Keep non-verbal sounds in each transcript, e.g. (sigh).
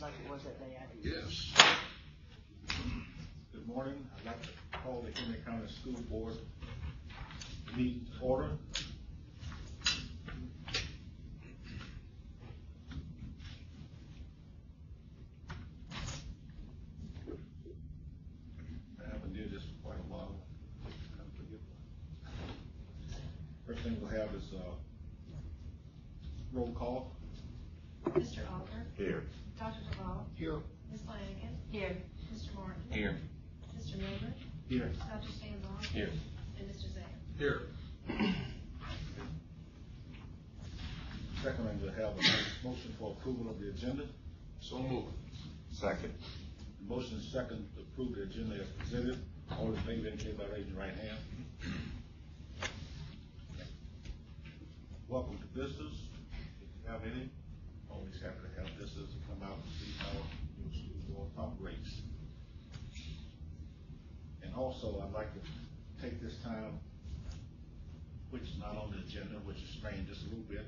like it was that day I did. Yes. Good morning. I'd like to call the Henry County School Board meeting order. I haven't did this for quite a while. Kind of forget. First thing we'll have is, uh, roll call. Mr. Oliver? Here. Dr. Duval? Here. Ms. Flanagan? Here, Mr. Martin? Here. Mr. Miller? Here. Dr. Stambaugh? Here. And Mr. Zane? Here. Second, we'll have a motion for approval of the agenda. So moved. Second. The Motion is second to approve the agenda as presented. All in favor, indicate by raising your right hand. Welcome to visitors, if you have any. Always happy to have visitors to come out and see how your school operates. And also, I'd like to take this time, which is not on the agenda, which is strange just a little bit,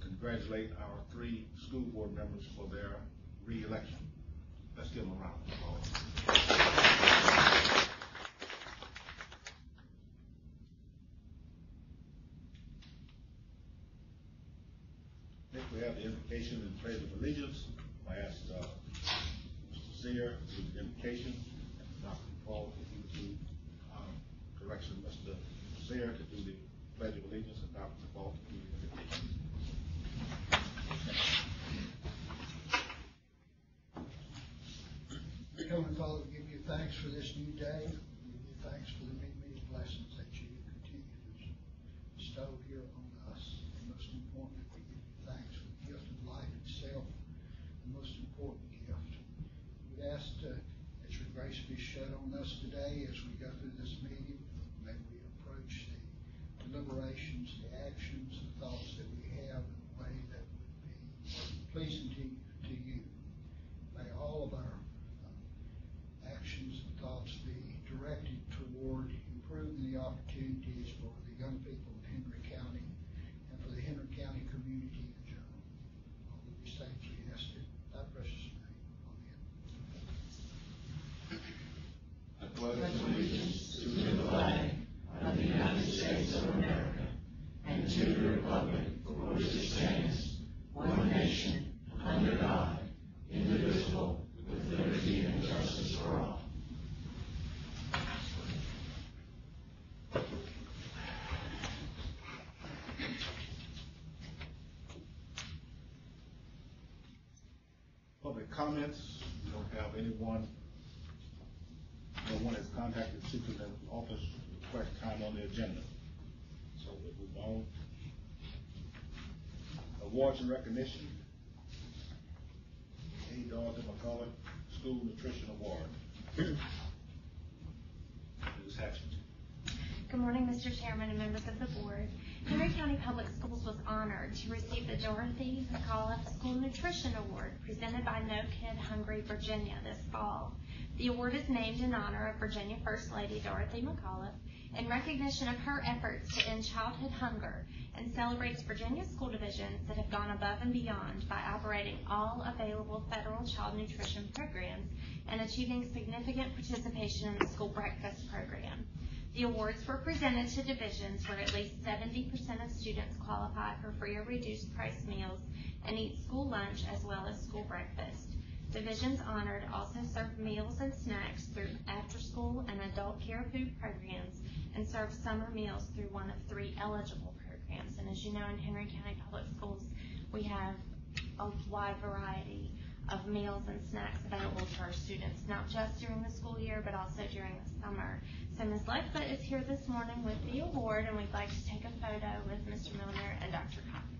congratulate our three school board members for their reelection. Let's give them a round of applause. Next, we have the invocation and pledge of allegiance. I asked, uh, Mr. Seer to do the invocation, and Dr. Paul to do the, um, correction, Mr. Seer to do the pledge of allegiance, and Dr. Paul to do the invocation. Heavenly Father, we give you thanks for this new day. We give you thanks for the many, many blessings that you continue to bestow here on us. And most importantly, we give you thanks for the gift of life itself, the most important gift. We ask uh, that your grace be shed on us today as we go through this meeting. May we approach the deliberations, the actions, the thoughts that we have in a way that would be pleasing to, to you. May all of our uh, actions and thoughts be directed toward improving the opportunities for the young people of Henry County and for the Henry County community in general. All of these things we ask in thy precious name. Amen. I pledge allegiance to the flag of the United States of America and to the republic for which it stands, one nation, under God, indivisible, with liberty and justice for all. Public comments, we don't have anyone, no one has contacted the superintendent's office to request time on the agenda. So we'll move on. Awards and recognition. A. Dorothy McAuliffe School Nutrition Award. Ms. Hatchington. Good morning, Mr. Chairman and members of the board. Henry County Public Schools was honored to receive the Dorothy McAuliffe School Nutrition Award presented by No Kid Hungry Virginia this fall. The award is named in honor of Virginia First Lady Dorothy McAuliffe in recognition of her efforts to end childhood hunger and celebrates Virginia school divisions that have gone above and beyond by operating all available federal child nutrition programs and achieving significant participation in the school breakfast program. The awards were presented to divisions where at least 70% of students qualify for free or reduced price meals and eat school lunch as well as school breakfast. Divisions honored also serve meals and snacks through after-school and adult care food programs and serve summer meals through one of three eligible programs. And as you know, in Henry County Public Schools, we have a wide variety of meals and snacks available to our students, not just during the school year, but also during the summer. So Ms. Lexa is here this morning with the award, and we'd like to take a photo with Mr. Milner and Dr. Cotton.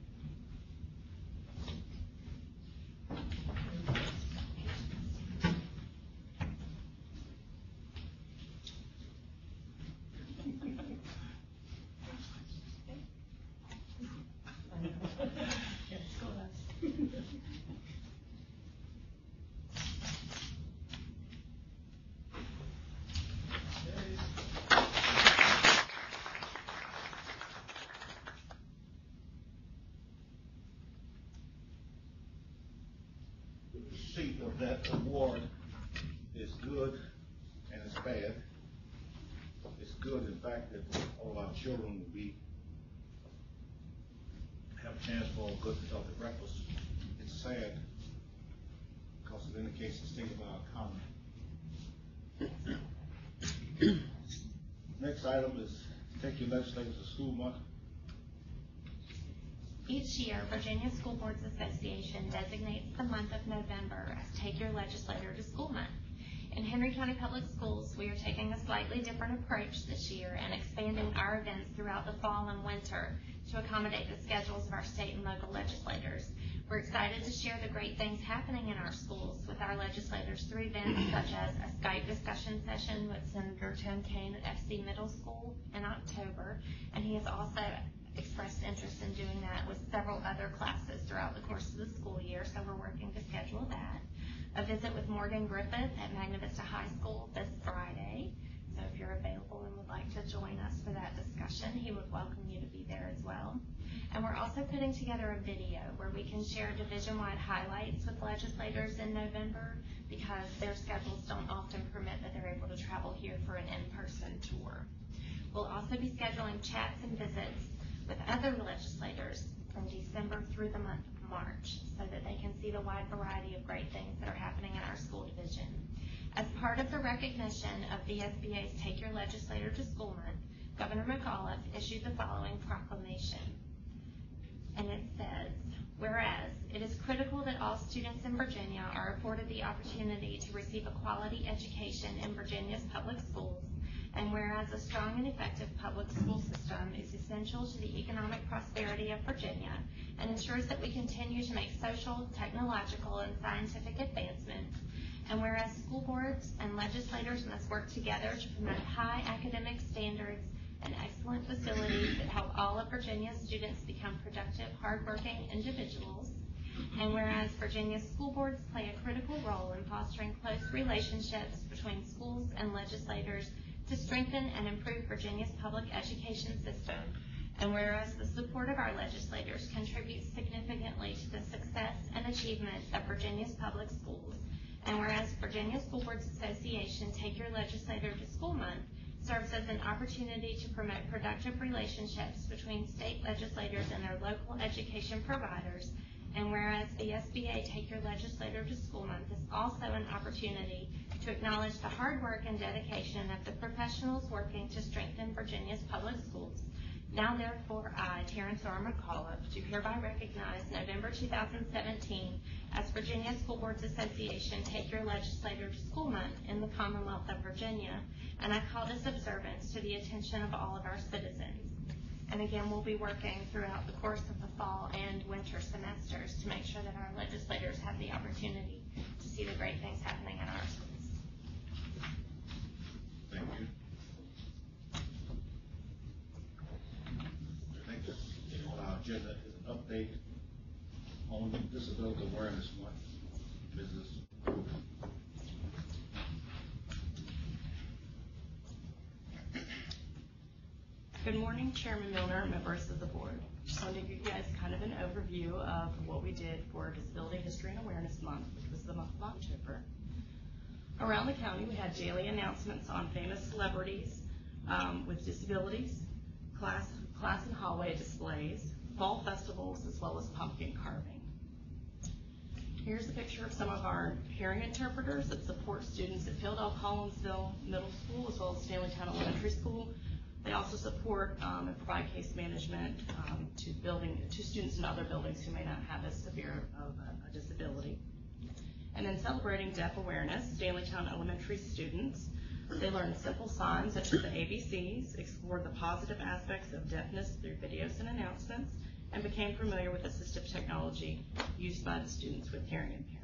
Item is take your legislators to school month. Each year, Virginia School Boards Association designates the month of November as Take Your Legislator to School Month. In Henry County Public Schools, we are taking a slightly different approach this year and expanding our events throughout the fall and winter to accommodate the schedules of our state and local legislators. We're excited to share the great things happening in our schools with our legislators through events such as a Skype discussion session with Senator Tim Kaine at FC Middle School in October, and he has also expressed interest in doing that with several other classes throughout the course of the school year, so we're working to schedule that. A visit with Morgan Griffith at Magna Vista High School this Friday. So if you're available and would like to join us for that discussion, he would welcome you to be there as well. And we're also putting together a video where we can share division-wide highlights with legislators in November because their schedules don't often permit that they're able to travel here for an in-person tour. We'll also be scheduling chats and visits with other legislators from December through the month of March so that they can see the wide variety of great things that are happening in our school division. As part of the recognition of VSBA's Take Your Legislator to School Month, Governor McAuliffe issued the following proclamation. And it says, whereas it is critical that all students in Virginia are afforded the opportunity to receive a quality education in Virginia's public schools, and whereas a strong and effective public school system is essential to the economic prosperity of Virginia and ensures that we continue to make social, technological, and scientific advancements, and whereas school boards and legislators must work together to promote high academic standards and excellent facilities that help all of Virginia's students become productive, hardworking individuals, and whereas Virginia's school boards play a critical role in fostering close relationships between schools and legislators to strengthen and improve Virginia's public education system. And whereas the support of our legislators contributes significantly to the success and achievement of Virginia's public schools. And whereas Virginia School Boards Association Take Your Legislator to School Month serves as an opportunity to promote productive relationships between state legislators and their local education providers. And whereas VSBA Take Your Legislator to School Month is also an opportunity to acknowledge the hard work and dedication of the professionals working to strengthen Virginia's public schools. Now therefore, I, uh, Terence R. McAuliffe, do hereby recognize November 2017 as Virginia School Boards Association Take Your Legislator to School Month in the Commonwealth of Virginia, and I call this observance to the attention of all of our citizens. And again, we'll be working throughout the course of the fall and winter semesters to make sure that our legislators have the opportunity to see the great things happening in our schools. Thank you. Next on our on Disability Awareness Month. Mrs. Good morning, Chairman Milner, members of the board. Just wanted to give you guys kind of an overview of what we did for Disability History and Awareness Month, which was the month of October. Around the county, we had daily announcements on famous celebrities um, with disabilities, class, class and hallway displays, fall festivals, as well as pumpkin carving. Here's a picture of some of our hearing interpreters that support students at Fieldale Collinsville Middle School as well as Stanleytown Elementary School. They also support um, and provide case management um, to building to students in other buildings who may not have as severe of a, a disability. And then celebrating deaf awareness, Stanleytown Elementary students. They learned simple signs such as the ABCs, explored the positive aspects of deafness through videos and announcements, and became familiar with assistive technology used by the students with hearing impairments.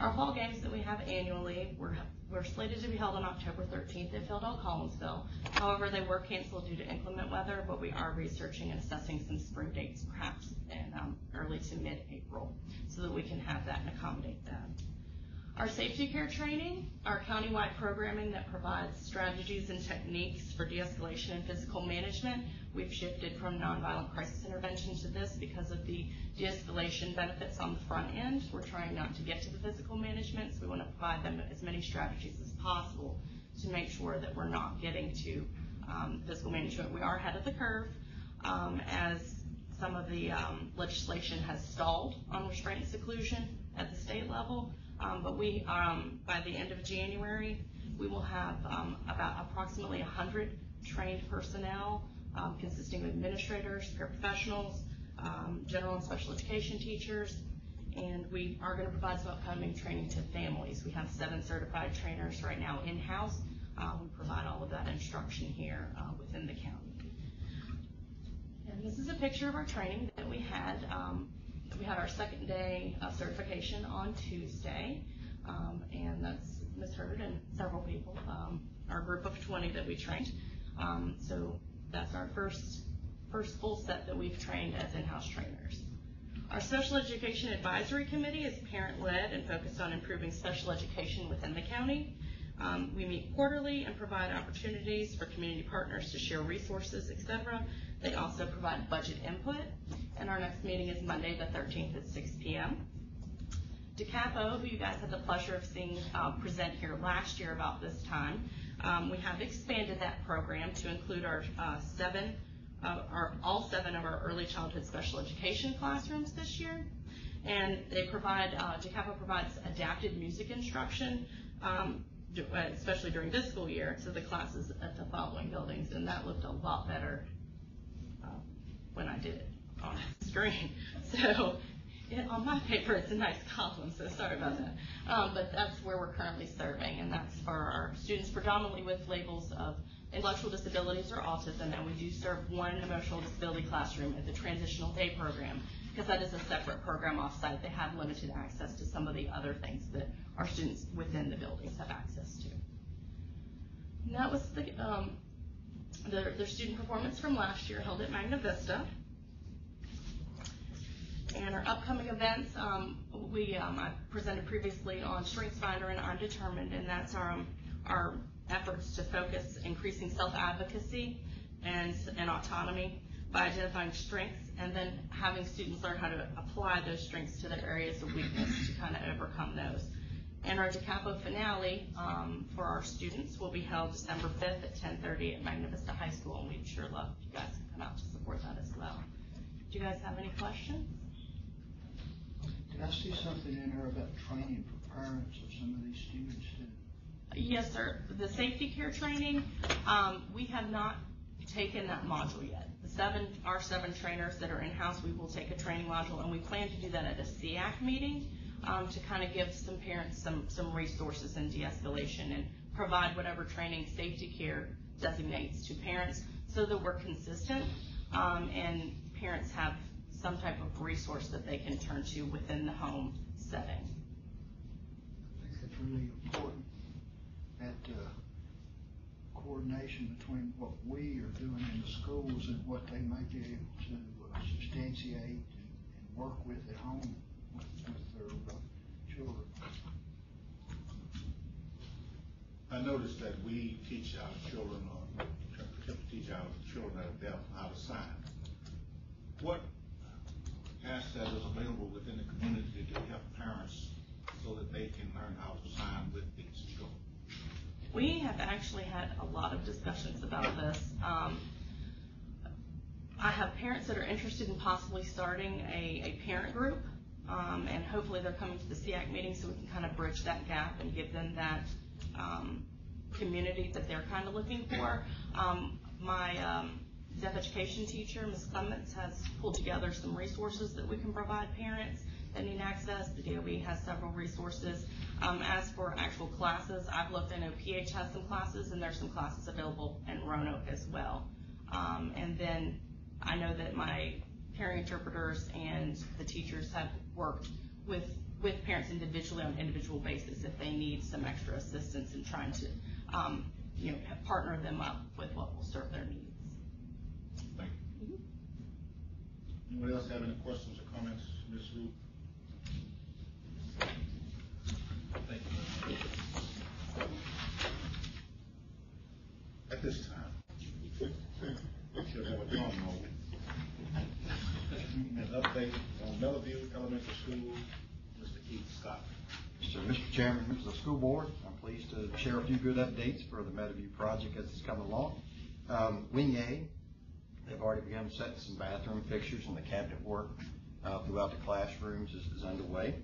Our fall games that we have annually were, were slated to be held on October 13th at Fieldale Collinsville. However, they were canceled due to inclement weather, but we are researching and assessing some spring dates, perhaps in um, early to mid-April, so that we can have that and accommodate that. Our safety care training, our countywide programming that provides strategies and techniques for de-escalation and physical management. We've shifted from nonviolent crisis intervention to this because of the de-escalation benefits on the front end. We're trying not to get to the physical management, so we want to provide them as many strategies as possible to make sure that we're not getting to um, physical management. We are ahead of the curve um, as some of the um, legislation has stalled on restraint and seclusion at the state level. Um, But we, um, by the end of January, we will have um, about approximately 100 trained personnel um, consisting of administrators, paraprofessionals, um, general and special education teachers, and we are going to provide some upcoming training to families. We have seven certified trainers right now in-house. Uh, We provide all of that instruction here uh, within the county. And this is a picture of our training that we had. Um, we had our second day of certification on Tuesday, um, and that's Ms. Hurd and several people, um, our group of 20 that we trained. Um, so that's our first first full set that we've trained as in-house trainers. Our Special Education Advisory Committee is parent-led and focused on improving special education within the county. Um, we meet quarterly and provide opportunities for community partners to share resources, et cetera. They also provide budget input, and our next meeting is Monday, the 13th at 6 p.m. DeCapo, who you guys had the pleasure of seeing uh, present here last year about this time, um, we have expanded that program to include our uh, seven, uh, our, all seven of our early childhood special education classrooms this year. And they provide, uh, DeCapo provides adapted music instruction, um, uh, especially during this school year, to the classes at the following buildings, and that looked a lot better when I did it on (laughs) the screen. So it, on my paper, it's a nice column, so sorry about that. Um, but that's where we're currently serving, and that's for our students predominantly with labels of intellectual disabilities or autism, and we do serve one emotional disability classroom at the transitional day program, because that is a separate program offsite. They have limited access to some of the other things that our students within the buildings have access to. And that was the, um, their, their student performance from last year held at Magna Vista. And our upcoming events, um, we, um, I presented previously on StrengthsFinder and I'm Determined, and that's our, um, our efforts to focus increasing self-advocacy and, and autonomy by identifying strengths and then having students learn how to apply those strengths to their areas of weakness to kind of overcome those. And our DeCapo finale um, for our students will be held December 5th at 10:30 at Magna Vista High School, and we'd sure love if you guys to come out to support that as well. Do you guys have any questions? Did I see something in there about training for parents of some of these students? Yes, sir. The safety care training, um, we have not taken that module yet. The seven, our seven trainers that are in-house, we will take a training module, and we plan to do that at a SEAC meeting, um, to kind of give some parents some, some resources in de-escalation and provide whatever training safety care designates to parents so that we're consistent, um, and parents have some type of resource that they can turn to within the home setting. I think it's really important that, uh, coordination between what we are doing in the schools and what they might be able to uh, substantiate and, and work with at home I noticed that we teach our children, or teach our children how to sign. What asset is available within the community to help parents so that they can learn how to sign with these children? We have actually had a lot of discussions about this. Um, I have parents that are interested in possibly starting a, a parent group, um, and hopefully they're coming to the SEAC meeting so we can kind of bridge that gap and give them that um, community that they're kind of looking for. Um, my um, deaf education teacher, Ms. Clements, has pulled together some resources that we can provide parents that need access. The DOE has several resources. Um, as for actual classes, I've looked, I know PH has some classes, and there's some classes available in Roanoke as well. Um, and then I know that my parainterpreters and the teachers have worked with, with parents individually on an individual basis if they need some extra assistance in trying to, um, you know, partner them up with what will serve their needs. Thank you. Mm-hmm. Anybody else have any questions or comments, Ms. Root? Thank you. At this time, we should have a an update on Meadowview Elementary School, Mr. Keith Scott. Mr. Chairman, members of the school board, I'm pleased to share a few good updates for the Meadowview project as it's coming along. Um, Wing A, they've already begun setting some bathroom fixtures and the cabinet work uh, throughout the classrooms is, is underway.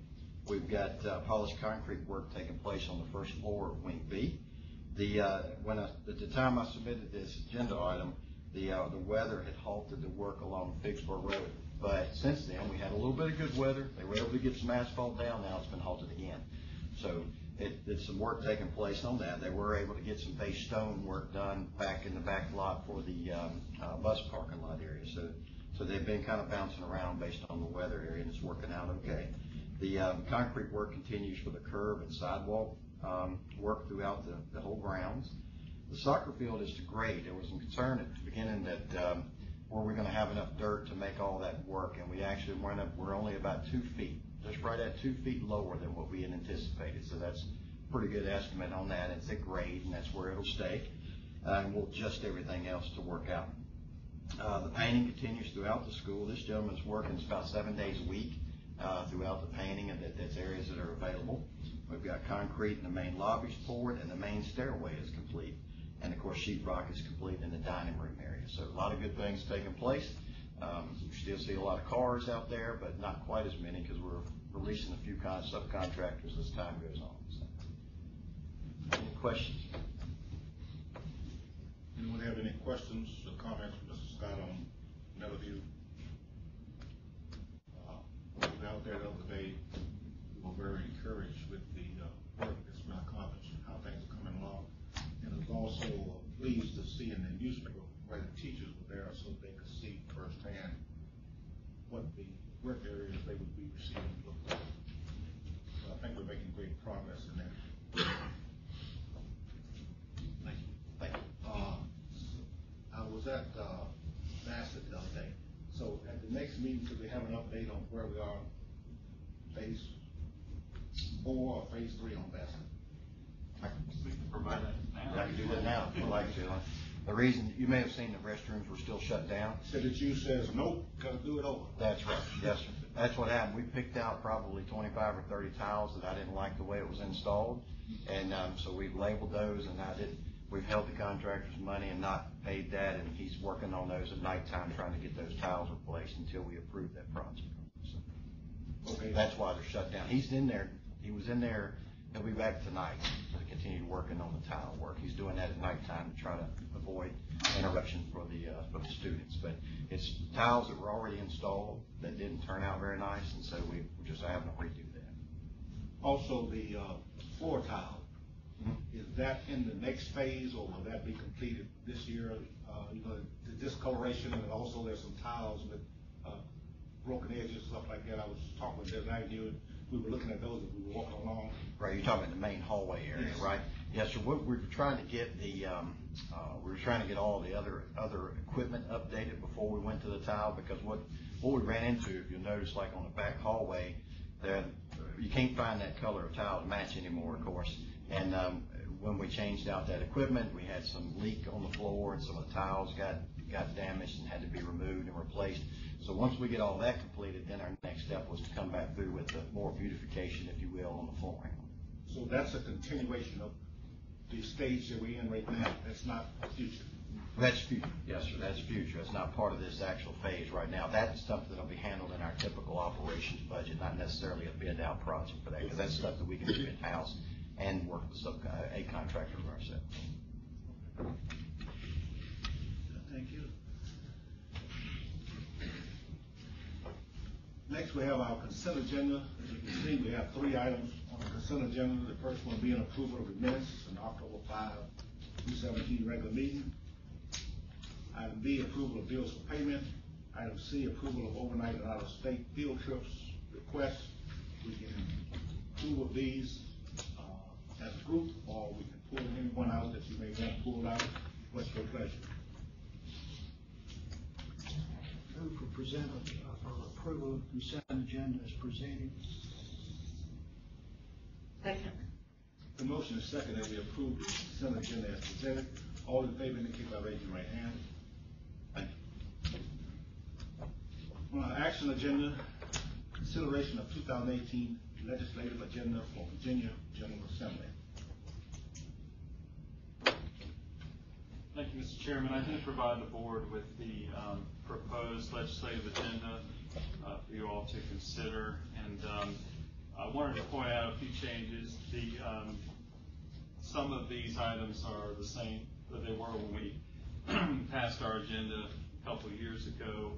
We've got uh, polished concrete work taking place on the first floor of Wing B. The uh, when I, at the time I submitted this agenda item, the uh, the weather had halted the work along Fixborough Road but since then, we had a little bit of good weather. They were able to get some asphalt down. Now it's been halted again. So it, it's some work taking place on that. They were able to get some base stone work done back in the back lot for the, um, uh, bus parking lot area. So, so they've been kind of bouncing around based on the weather area and it's working out okay. The, um, concrete work continues for the curb and sidewalk, um, work throughout the, the whole grounds. The soccer field is to grade. There was some concern at the beginning that, um, were we gonna have enough dirt to make all that work? And we actually went up, we're only about two feet, just right at two feet lower than what we had anticipated. So that's a pretty good estimate on that. It's a grade and that's where it'll stay. Uh, and we'll adjust everything else to work out. Uh, the painting continues throughout the school. This gentleman's working about seven days a week, uh, throughout the painting and that, that's areas that are available. We've got concrete in the main lobbies poured and the main stairway is complete. And of course, sheetrock is complete in the dining room area. So a lot of good things taking place. Um, we still see a lot of cars out there, but not quite as many because we're releasing a few con, subcontractors as time goes on. So. Any questions? Anyone have any questions or comments for Mr. Scott on Meadowview? Uh, we were out there the other day, we were very encouraged with the, uh, work that's been accomplished, and how things are coming along. And it was also pleased to see in the newspaper where the teachers were there so they could see firsthand what the work areas they would be receiving look like. So I think we're making great progress in that. Thank you. Thank you. Uh, I was at, uh, Bassett the other day, so at the next meeting, could we have an update on where we are? Phase four or phase three on Bassett? I can provide that now. I can do that now if you'd like to. The reason, you may have seen the restrooms were still shut down. Said that you says, nope, gotta do it over. That's right, yes, sir. That's what happened. We picked out probably twenty-five or thirty tiles that I didn't like the way it was installed. And, um, so we've labeled those and I did, we've held the contractor's money and not paid that. And he's working on those at nighttime, trying to get those tiles replaced until we approve that project. So Okay, That's why they're shut down. He's in there, he was in there, he'll be back tonight to continue working on the tile work. He's doing that at nighttime to try to avoid interruption for the, uh, for the students. But it's tiles that were already installed that didn't turn out very nice, and so we we're just having to redo that. also the, uh, floor tile, Mhm. is that in the next phase, or will that be completed this year? Uh, you know, the discoloration, and also there's some tiles with, uh, broken edges, and stuff like that. I was talking with Des Agnew, and we were looking at those as we were walking along. Right, you're talking about the main hallway area, Yes. right? Yes, sir, we, we were trying to get the, um, uh, we were trying to get all the other, other equipment updated before we went to the tile, because what, what we ran into, if you'll notice, like on the back hallway, that you can't find that color of tile to match anymore, of course. And, um, when we changed out that equipment, we had some leak on the floor, and some of the tiles got, got damaged and had to be removed and replaced. So once we get all that completed, then our next step was to come back through with the more beautification, if you will, on the flooring. So that's a continuation of the stage that we're in right now. That's not future. That's future, yes, sir, that's future. It's not part of this actual phase right now. That's stuff that'll be handled in our typical operations budget, not necessarily a bid out project for that, because that's stuff that we can do in-house and work with sub, a contractor ourselves. Thank you. Next, we have our consent agenda. As you can see, we have three items on the consent agenda. The first one being approval of the minutes in October 5, 2017 regular meeting. Item B, approval of bills for payment. Item C, approval of overnight and out-of-state field trips requests. We can approve of these uh, as a group, or we can pull anyone out that you may want pulled out. What's your pleasure? Move for present, uh, for approval of consent agenda as presented. Second. The motion is second that we approve the consent agenda as presented. All in favor indicate by raising your right hand. Thank you. On our action agenda, consideration of two thousand eighteen legislative agenda for Virginia General Assembly. Thank you, Mr. Chairman. I did provide the board with the um, proposed legislative agenda uh, for you all to consider. And um, I wanted to point out a few changes. The, um, some of these items are the same that they were when we (clears throat) passed our agenda a couple of years ago.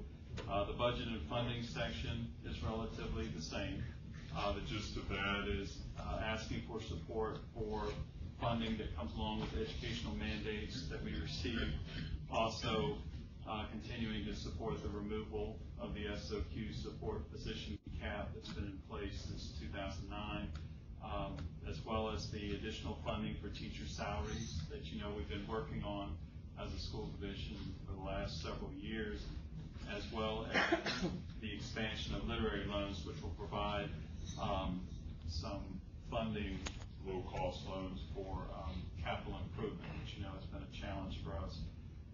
Uh, The budget and funding section is relatively the same. Uh, The gist of that is uh, asking for support for funding that comes along with the educational mandates that we receive. Also, uh, continuing to support the removal of the SOQ support position cap that's been in place since 2009, um, as well as the additional funding for teacher salaries that you know we've been working on as a school division for the last several years, as well as the expansion of literary loans, which will provide um, some funding, low-cost loans for um, capital improvement, which you know has been a challenge for us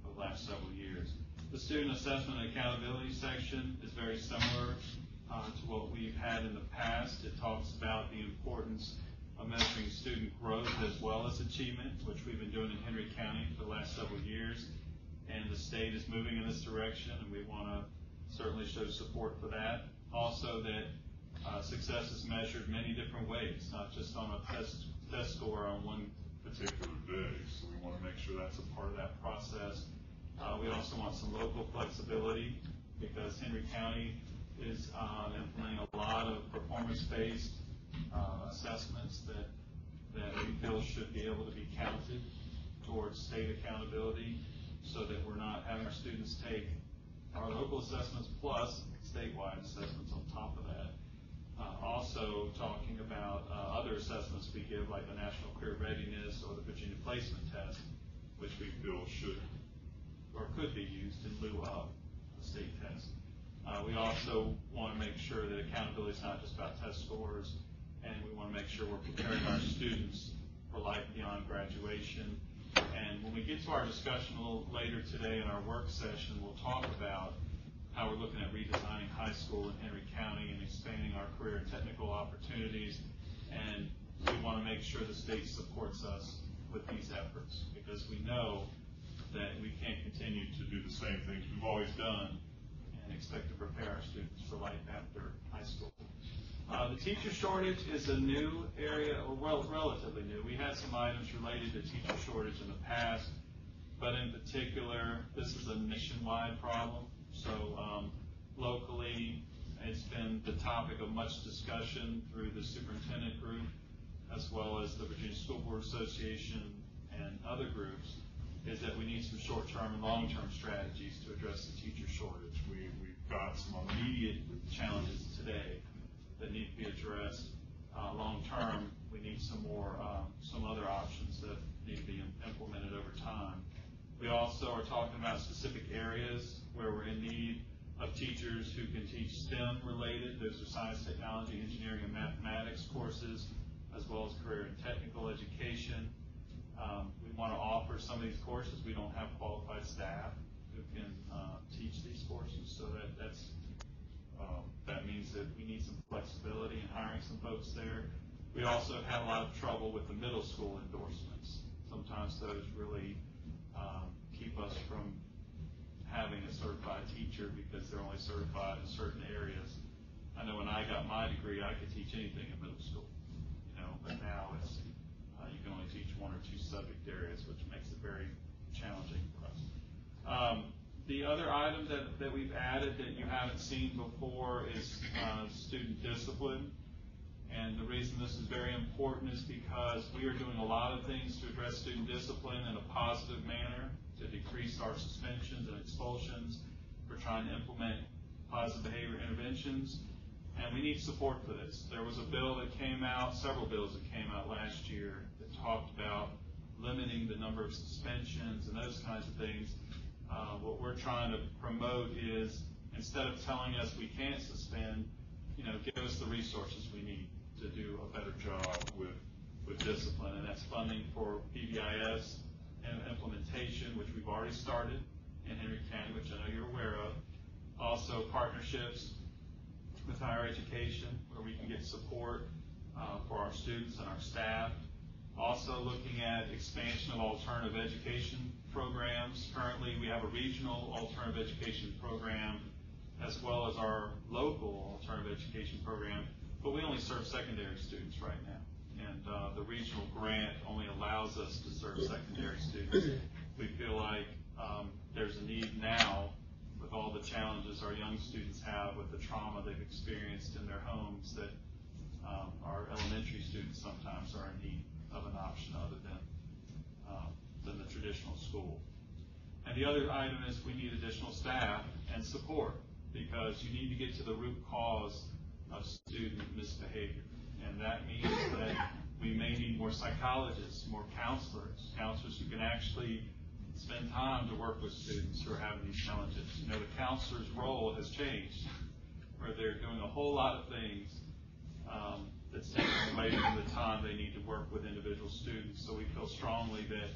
for the last several years. The student assessment and accountability section is very similar uh, to what we've had in the past. It talks about the importance of measuring student growth as well as achievement, which we've been doing in Henry County for the last several years. And the state is moving in this direction, and we want to certainly show support for that. Also, that uh, success is measured many different ways, not just on a test, test score on one particular day. So we want to make sure that's a part of that process. Uh, we also want some local flexibility because Henry County is uh, implementing a lot of performance-based uh, assessments that, that we feel should be able to be counted towards state accountability so that we're not having our students take our local assessments plus statewide assessments on top of that. Also talking about uh, other assessments we give, like the National Career Readiness or the Virginia Placement Test, which we feel should or could be used in lieu of the state test. Uh, we also want to make sure that accountability is not just about test scores, and we want to make sure we're preparing our students for life beyond graduation. And when we get to our discussion a little later today in our work session, we'll talk about how we're looking at redesigning high school in Henry County and expanding our career and technical opportunities. And we want to make sure the state supports us with these efforts because we know that we can't continue to do the same things we've always done and expect to prepare our students for life after high school. Uh, the teacher shortage is a new area, or well, relatively new. We had some items related to teacher shortage in the past, but in particular, this is a nationwide problem. So um, locally, it's been the topic of much discussion through the superintendent group, as well as the Virginia School Board Association and other groups, is that we need some short-term and long-term strategies to address the teacher shortage. We, we've got some immediate challenges today that need to be addressed. Uh, long-term, we need some more, um, some other options that need to be implemented over time. We also are talking about specific areas where we're in need of teachers who can teach STEM-related. Those are science, technology, engineering, and mathematics courses, as well as career and technical education. Um, we want to offer some of these courses. We don't have qualified staff who can uh, teach these courses, so that that's um, that means that we need some flexibility in hiring some folks there. We also have had a lot of trouble with the middle school endorsements. Sometimes those really um, keep us from having a certified teacher because they're only certified in certain areas. I know when I got my degree, I could teach anything in middle school, you know, but now it's, uh, you can only teach one or two subject areas, which makes it very challenging for us. Um, the other item that, that we've added that you haven't seen before is uh, student discipline. And the reason this is very important is because we are doing a lot of things to address student discipline in a positive manner, to decrease our suspensions and expulsions. We're trying to implement positive behavior interventions, and we need support for this. There was a bill that came out, several bills that came out last year that talked about limiting the number of suspensions and those kinds of things. Uh, what we're trying to promote is instead of telling us we can't suspend, you know, give us the resources we need to do a better job with, with discipline. And that's funding for PBIS and implementation, which we've already started in Henry County, which I know you're aware of. Also partnerships with higher education, where we can get support uh, for our students and our staff. Also looking at expansion of alternative education programs. Currently, we have a regional alternative education program as well as our local alternative education program, but we only serve secondary students right now. And uh, the regional grant only allows us to serve secondary students. (clears throat) We feel like um, there's a need now with all the challenges our young students have with the trauma they've experienced in their homes that um, our elementary students sometimes are in need of an option other than, um, than the traditional school. And the other item is we need additional staff and support because you need to get to the root cause of student misbehavior. And that means that we may need more psychologists, more counselors, counselors who can actually spend time to work with students who are having these challenges. You know, the counselor's role has changed, where they're doing a whole lot of things um, that's taking away from the time they need to work with individual students. So we feel strongly that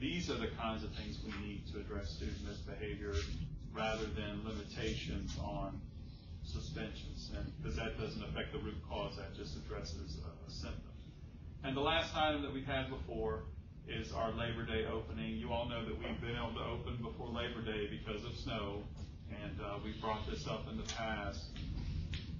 these are the kinds of things we need to address student misbehavior rather than limitations on suspensions. And because that doesn't affect the root cause, that just addresses a, a symptom. And the last item that we've had before is our Labor Day opening. You all know that we've been able to open before Labor Day because of snow, and uh, we've brought this up in the past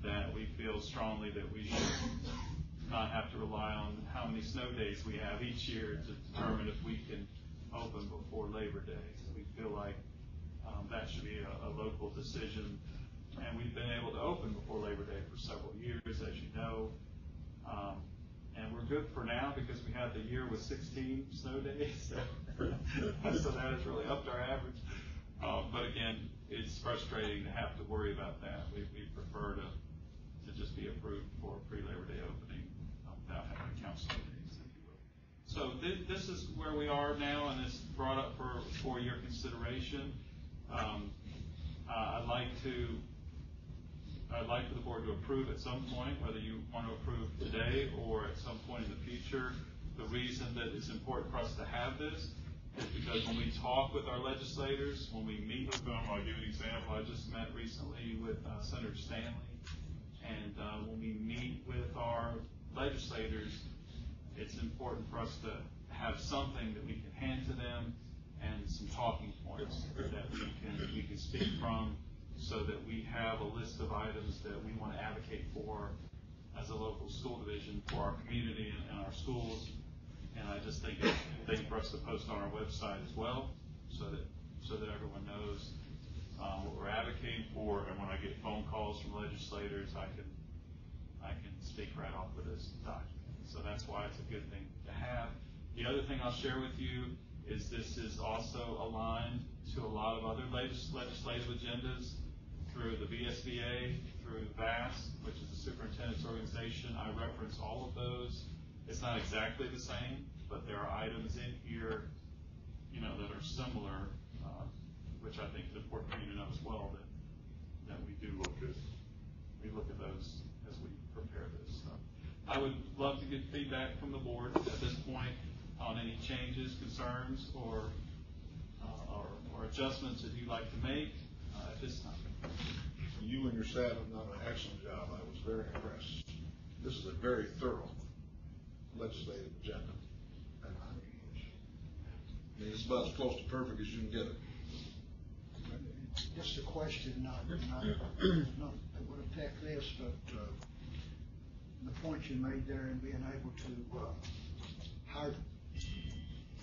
that we feel strongly that we should not have to rely on how many snow days we have each year to determine if we can open before Labor Day. So we feel like um, that should be a, a local decision, and we've been able to open before Labor Day for several years, as you know. Um, and we're good for now because we had the year with 16 snow days, (laughs) so that has really upped our average. Um, but again, it's frustrating to have to worry about that. We, we prefer to to just be approved for a pre-Labor Day opening uh, without having to snow if you will. So thi- this is where we are now, and it's brought up for, for your consideration. Um, uh, I'd like to, I'd like for the board to approve at some point, whether you want to approve today or at some point in the future. The reason that it's important for us to have this is because when we talk with our legislators, when we meet with them, I'll give an example. I just met recently with uh, Senator Stanley, and uh, when we meet with our legislators, it's important for us to have something that we can hand to them and some talking points that we can, we can speak from so that we have a list of items that we want to advocate for as a local school division for our community and, our schools. And I just think it's a thing for us to post on our website as well, so that, so that everyone knows um, what we're advocating for, and when I get phone calls from legislators, I can, I can speak right off of this document. So that's why it's a good thing to have. The other thing I'll share with you is this is also aligned to a lot of other legis- legislative agendas through the VSBA, through VASS, which is the superintendent's organization. I reference all of those. It's not exactly the same, but there are items in here, you know, that are similar, uh, which I think is important for you to know as well, that, that we do look at, we look at those as we prepare this. So I would love to get feedback from the board at this point on any changes, concerns, or, uh, or, or adjustments that you'd like to make, uh, at this time. You and your staff have done an excellent job. I was very impressed. This is a very thorough legislative agenda. And I I mean, it's about as close to perfect as you can get it. Just a question, not, not, not that would affect this, but, uh, the point you made there in being able to, uh, hire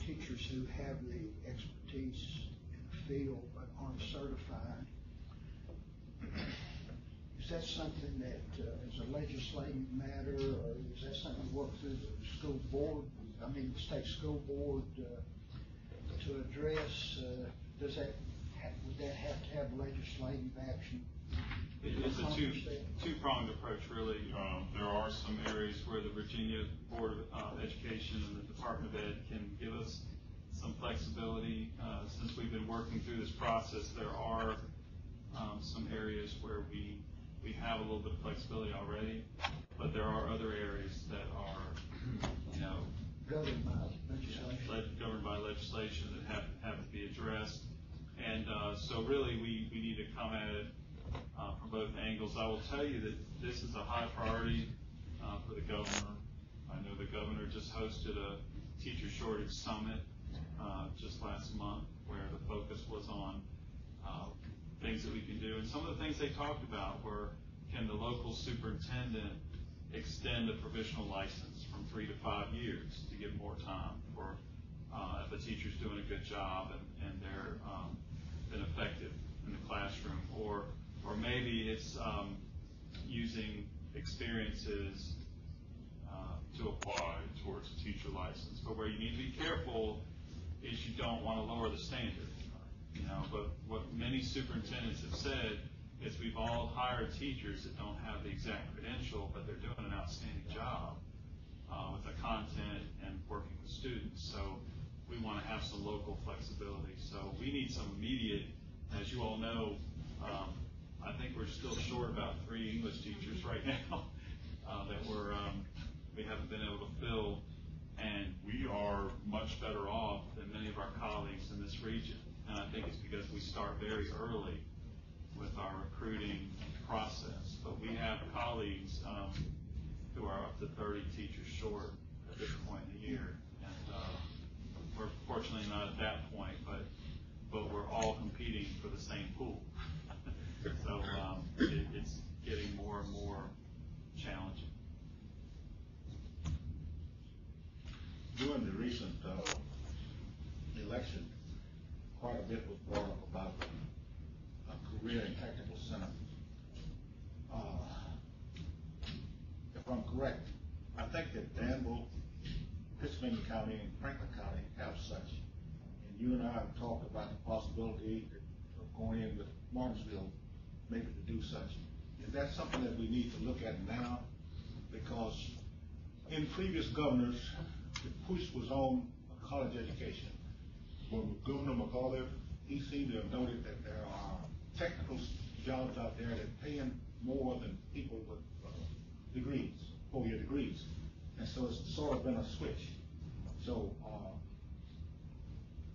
teachers who have the expertise in the field but aren't certified. Is that something that uh, is a legislative matter, or is that something you work through the school board, I mean, the state school board, uh, to address, uh, does that, ha- would that have to have legislative action? It- It's a two, two-pronged approach, really. Um, there are some areas where the Virginia Board of uh, Education and the Department of Ed can give us some flexibility. Uh, since we've been working through this process, there are, um, some areas where we, we have a little bit of flexibility already, but there are other areas that are, you know, Governed by legislation? governed by legislation that have, have to be addressed. And, uh, so really, we, we need to come at it uh, from both angles. I will tell you that this is a high priority uh, for the governor. I know the governor just hosted a teacher shortage summit uh, just last month where the focus was on uh, things that we can do. And some of the things they talked about were, can the local superintendent extend a provisional license from three to five years to give more time for, uh, if a teacher's doing a good job and, and they're, um, been effective in the classroom, or, or maybe it's, um, using experiences, uh, to apply towards a teacher license. But where you need to be careful is you don't want to lower the standard, you know, but what many superintendents have said is we've all hired teachers that don't have the exact credential, but they're doing an outstanding job, uh, with the content and working with students. So we want to have some local flexibility. So we need some immediate, as you all know, um, I think we're still short about three English teachers right (laughs) now, uh, that we're, um, we haven't been able to fill. And we are much better off than many of our colleagues in this region. And I think it's because we start very early with our recruiting process. But we have colleagues, um, who are up to thirty teachers short at this point in the year. And, uh, we're fortunately not at that point, but, but we're all competing for the same pool. (laughs) So, um, it, it's getting more and more challenging. During the recent, uh, election, quite a bit was brought up about a career and technical center. Uh, If I'm correct, I think that Danville, Pittsylvania County, and Franklin County have such. And you and I have talked about the possibility of going in with Martinsville, maybe to do such. Is that something that we need to look at now? Because in previous governors, the push was on college education. When Governor McAuliffe, he seemed to have noted that there are technical jobs out there that paying more than people with uh, degrees, four-year degrees. And so it's sort of been a switch. So, uh,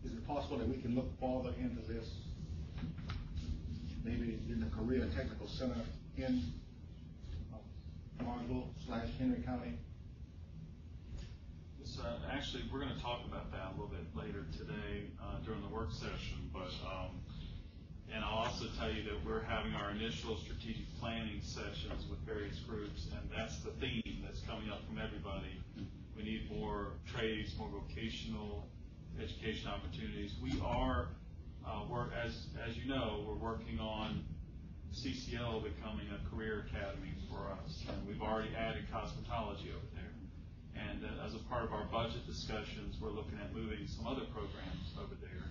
is it possible that we can look farther into this? Maybe in the Career Technical Center in uh, Marshall slash Henry County? So actually, we're gonna talk about that a little bit later today, uh, during the work session, but, um, and I'll also tell you that we're having our initial strategic planning sessions with various groups, and that's the theme that's coming up from everybody. We need more trades, more vocational education opportunities. We are, uh, we're, as, as you know, we're working on CCL becoming a career academy for us, and we've already added cosmetology over there. And uh, as a part of our budget discussions, we're looking at moving some other programs over there.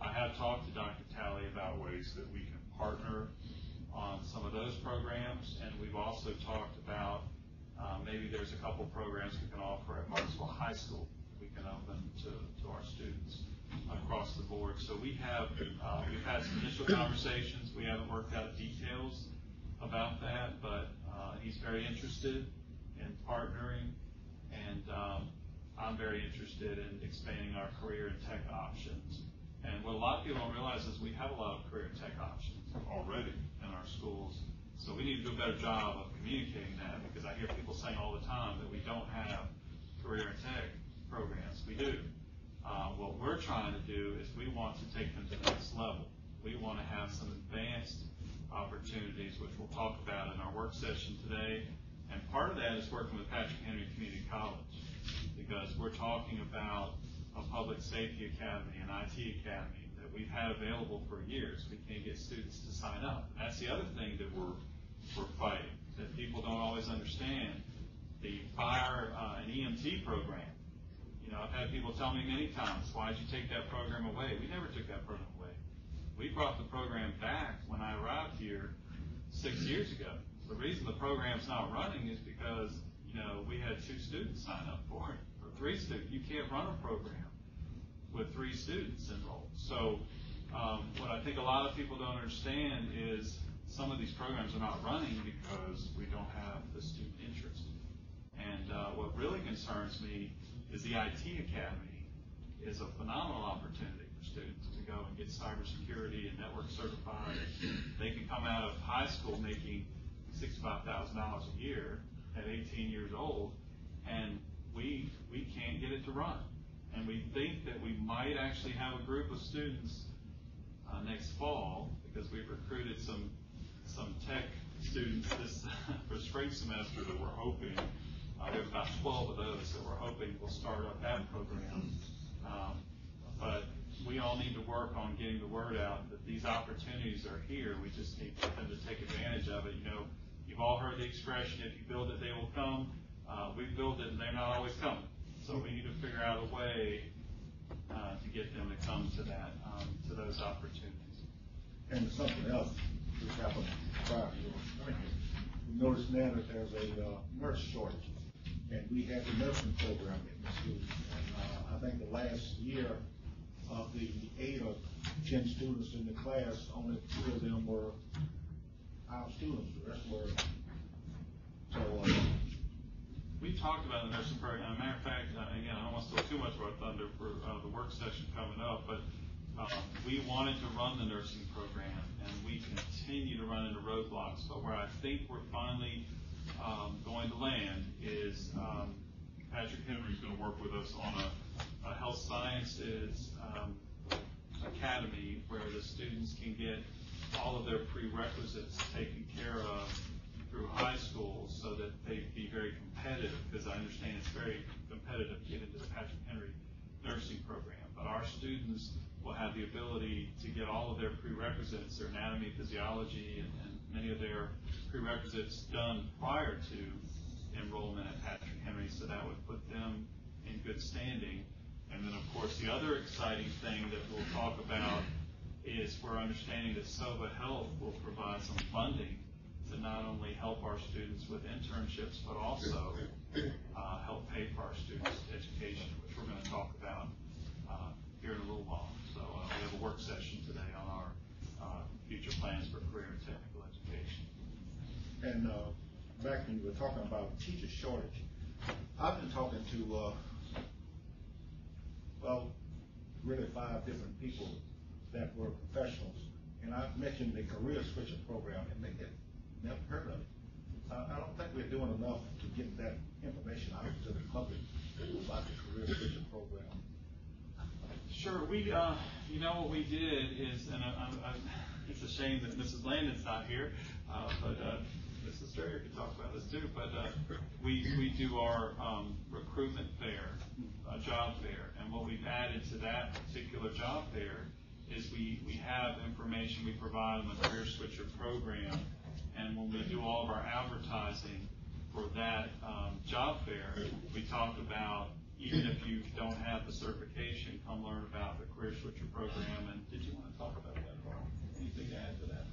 I have talked to Dr. Talley about ways that we can partner on some of those programs, and we've also talked about, uh, maybe there's a couple programs we can offer at Martinsville High School, we can open to, to our students across the board. So we have, uh, we've had some initial conversations, we haven't worked out details about that, but, uh, he's very interested in partnering, and, um, I'm very interested in expanding our career and tech options. And what a lot of people don't realize is we have a lot of career and tech options already in our schools. So we need to do a better job of communicating that, because I hear people saying all the time that we don't have career and tech programs. We do. Uh, what we're trying to do is we want to take them to the next level. We want to have some advanced opportunities, which we'll talk about in our work session today. And part of that is working with Patrick Henry Community College, because we're talking about a public safety academy, an IT academy that we've had available for years. We can't get students to sign up. That's the other thing that we're, we're fighting, that people don't always understand. The fire uh, and EMT program, you know, I've had people tell me many times, why did you take that program away? We never took that program away. We brought the program back when I arrived here six years ago. The reason the program's not running is because, you know, we had two students sign up for it, or three students. You can't run a program with three students enrolled. So, um, what I think a lot of people don't understand is some of these programs are not running because we don't have the student interest. And, uh, what really concerns me is the IT Academy is a phenomenal opportunity for students to go and get cybersecurity and network certified. They can come out of high school making sixty-five thousand dollars a year at eighteen years old, and we, we can't get it to run. And we think that we might actually have a group of students uh, next fall, because we've recruited some, some tech students this, (laughs) for spring semester that we're hoping, uh, have about twelve of those that we're hoping will start up that program. Um, But we all need to work on getting the word out that these opportunities are here, we just need them to take advantage of it, you know. The expression, if you build it, they will come. Uh, we build it and they're not always coming. So we need to figure out a way, uh, to get them to come to that, um, to those opportunities. And something else that's happened prior to your, we noticed now that there's a uh, nurse shortage. And we had the nursing program in the school. And, uh, I think the last year of the eight or ten students in the class, only three of them were our students, the rest were. So, uh, We talked about the nursing program, and a matter of fact, uh, again, I don't want to steal too much of our thunder for, uh, the work session coming up, but, um, we wanted to run the nursing program, and we continue to run into roadblocks, but where I think we're finally, um, going to land is, um, Patrick Henry's gonna work with us on a, a health sciences, um, academy where the students can get all of their prerequisites taken care of through high school so that they'd be very competitive, because I understand it's very competitive to get into the Patrick Henry nursing program. But our students will have the ability to get all of their prerequisites, their anatomy, physiology, and, and many of their prerequisites done prior to enrollment at Patrick Henry, so that would put them in good standing. And then, of course, the other exciting thing that we'll talk about is we're understanding that Sovah Health will provide some funding to not only help our students with internships, but also uh, help pay for our students' education, which we're going to talk about uh, here in a little while. So uh, we have a work session today on our uh, future plans for career and technical education. And, uh, back when you were talking about teacher shortage, I've been talking to, uh, well, really five different people that were professionals. And I've mentioned the career switcher program and they never heard of it. I, I don't think we're doing enough to get that information out to the public about the career switcher program. Sure, we, uh, you know, what we did is, and I, I, I- it's a shame that Mrs. Landon's not here, uh, but, uh, Mrs. Strayer could talk about this too, but, uh, we, we do our, um, recruitment fair, a job fair, and what we've added to that particular job fair is we, we have information we provide on the Career Switcher program, and when we do all of our advertising for that, um, job fair, we talk about, even if you don't have the certification, come learn about the Career Switcher program, and did you want to talk about that at all? Anything to add to that?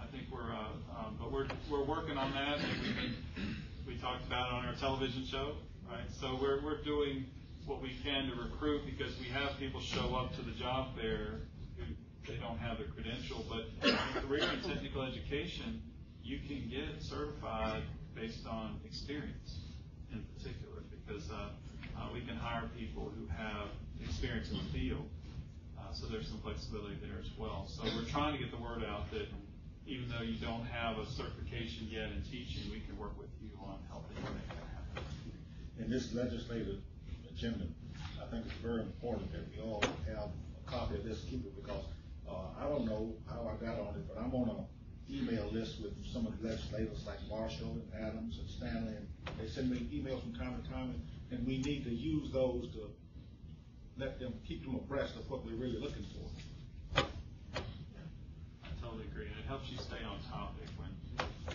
I think we're, uh, um, but we're, we're working on that, and we've been, we talked about it on our television show, right? So we're, we're doing what we can to recruit, because we have people show up to the job fair they don't have the credential, but in career and technical education, you can get certified based on experience in particular, because, uh, uh, we can hire people who have experience in the field. Uh, so there's some flexibility there as well. So we're trying to get the word out that even though you don't have a certification yet in teaching, we can work with you on helping you make that happen. in this legislative agenda, I think it's very important that we all have a copy of this, keep it, because, uh, I don't know how I got on it, but I'm on a email list with some of the legislators like Marshall and Adams and Stanley, and they send me emails from time to time, and, and we need to use those to let them, keep them abreast of what we're really looking for. I totally agree, and it helps you stay on topic when,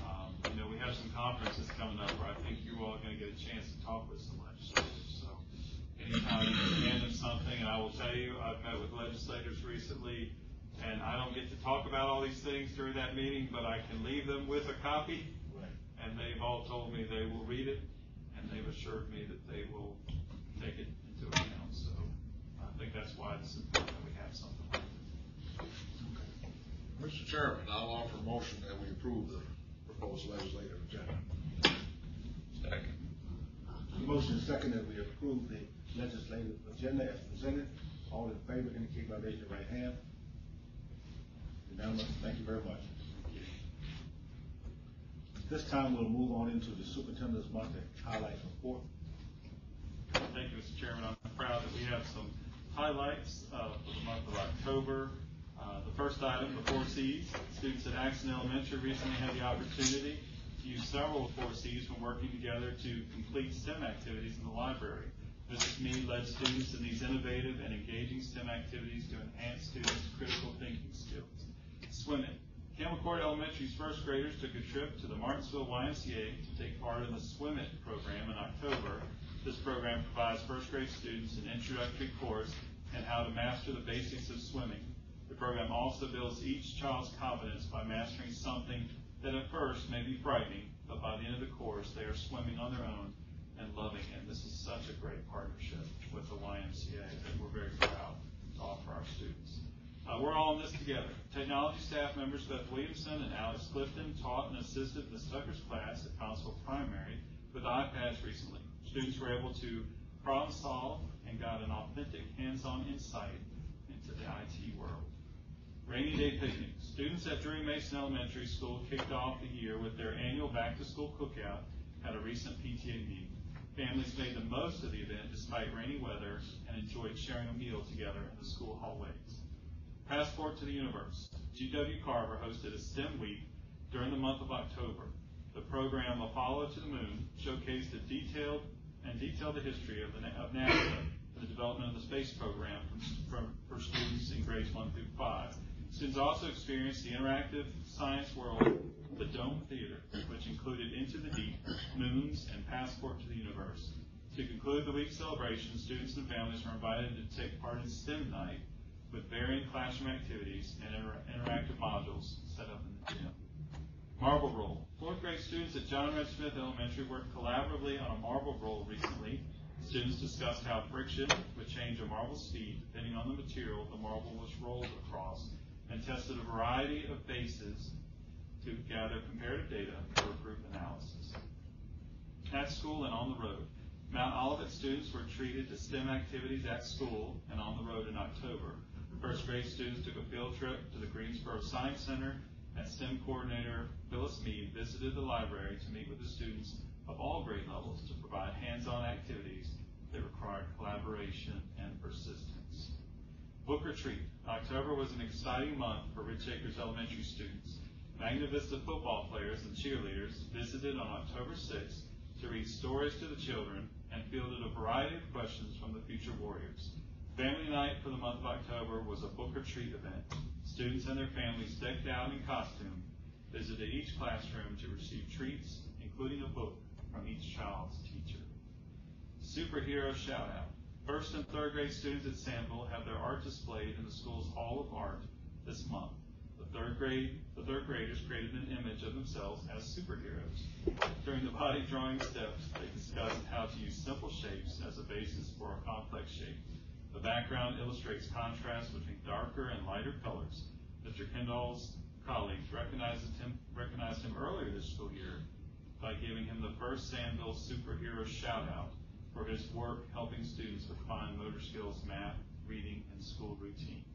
um, you know, we have some conferences coming up where I think you all are gonna get a chance to talk with some legislators, so. Anytime you can them something, and I will tell you, I've met with legislators recently, and I don't get to talk about all these things during that meeting, but I can leave them with a copy. And they've all told me they will read it, and they've assured me that they will take it into account, so I think that's why it's important that we have something like this. Mr. Chairman, I'll offer a motion that we approve the proposed legislative agenda. Second. The Motion is second that we approve the legislative agenda as presented. All in favor indicate by raising your right hand. Thank you very much. This time, we'll move on into the superintendent's monthly highlights report. Thank you, Mr. Chairman. I'm proud that we have some highlights uh, for the month of October. Uh, The first item, the four Cs. Students at Axton Elementary recently had the opportunity to use several of the four Cs when working together to complete STEM activities in the library. Mrs. Mead led students in these innovative and engaging STEM activities to enhance students' critical thinking skills. Swimming. Campbell Court Elementary's first graders took a trip to the Martinsville YMCA to take part in the Swim It program in October. This program provides first grade students an introductory course in how to master the basics of swimming. The program also builds each child's confidence by mastering something that at first may be frightening, but by the end of the course, they are swimming on their own and loving it. And This is such a great partnership with the YMCA that we're very proud to offer our students. Uh, we're all in this together. Technology staff members Beth Williamson and Alex Clifton taught and assisted Ms. Tucker's class at Council Primary with iPads recently. Students were able to problem solve and got an authentic hands-on insight into the IT world. Rainy Day Picnic. Students at Drewry Mason Elementary School kicked off the year with their annual back-to-school cookout at a recent PTA meeting. Families made the most of the event despite rainy weather and enjoyed sharing a meal together in the school hallways. Passport to the Universe. G.W. Carver hosted a STEM week during the month of October. The program Apollo to the Moon showcased a detailed and detailed the history of, the, of NASA and the development of the space program from, from, for students in grades 1 through 5. Students also experienced the interactive science world the Dome Theater, which included Into the Deep, Moons, and Passport to the Universe. To conclude the week's celebration, students and families were invited to take part in STEM night with varying classroom activities and inter- interactive modules set up in the gym. Marble roll. Fourth grade students at John Redd Smith Elementary worked collaboratively on a marble roll recently. Students discussed how friction would change a marble's speed depending on the material the marble was rolled across and tested a variety of bases to gather comparative data for group analysis. At school and on the road, Mount Olivet students were treated to STEM activities at school and on the road in October. First grade students took a field trip to the Greensboro Science Center and STEM coordinator Phyllis Mead visited the library to meet with the students of all grade levels to provide hands-on activities that required collaboration and persistence. Book Retreat. October was an exciting month for Rich Acres Elementary students. Magna Vista football players and cheerleaders visited on October 6th to read stories to the children and fielded a variety of questions from the future warriors. Family night for the month of October was a book retreat event. Students and their families decked out in costume visited each classroom to receive treats, including a book from each child's teacher. Superhero shout out. First and third grade students at Sanville have their art displayed in the school's Hall of Art this month. The third grade, the third graders created an image of themselves as superheroes. During the body drawing steps, they discussed how to use simple shapes as a basis for a complex shape. The background illustrates contrast between darker and lighter colors. Mr. Kendall's colleagues recognized him, recognized him earlier this school year by giving him the first Sanville Superhero Shout Out for his work helping students with fine motor skills, math, reading, and school routines.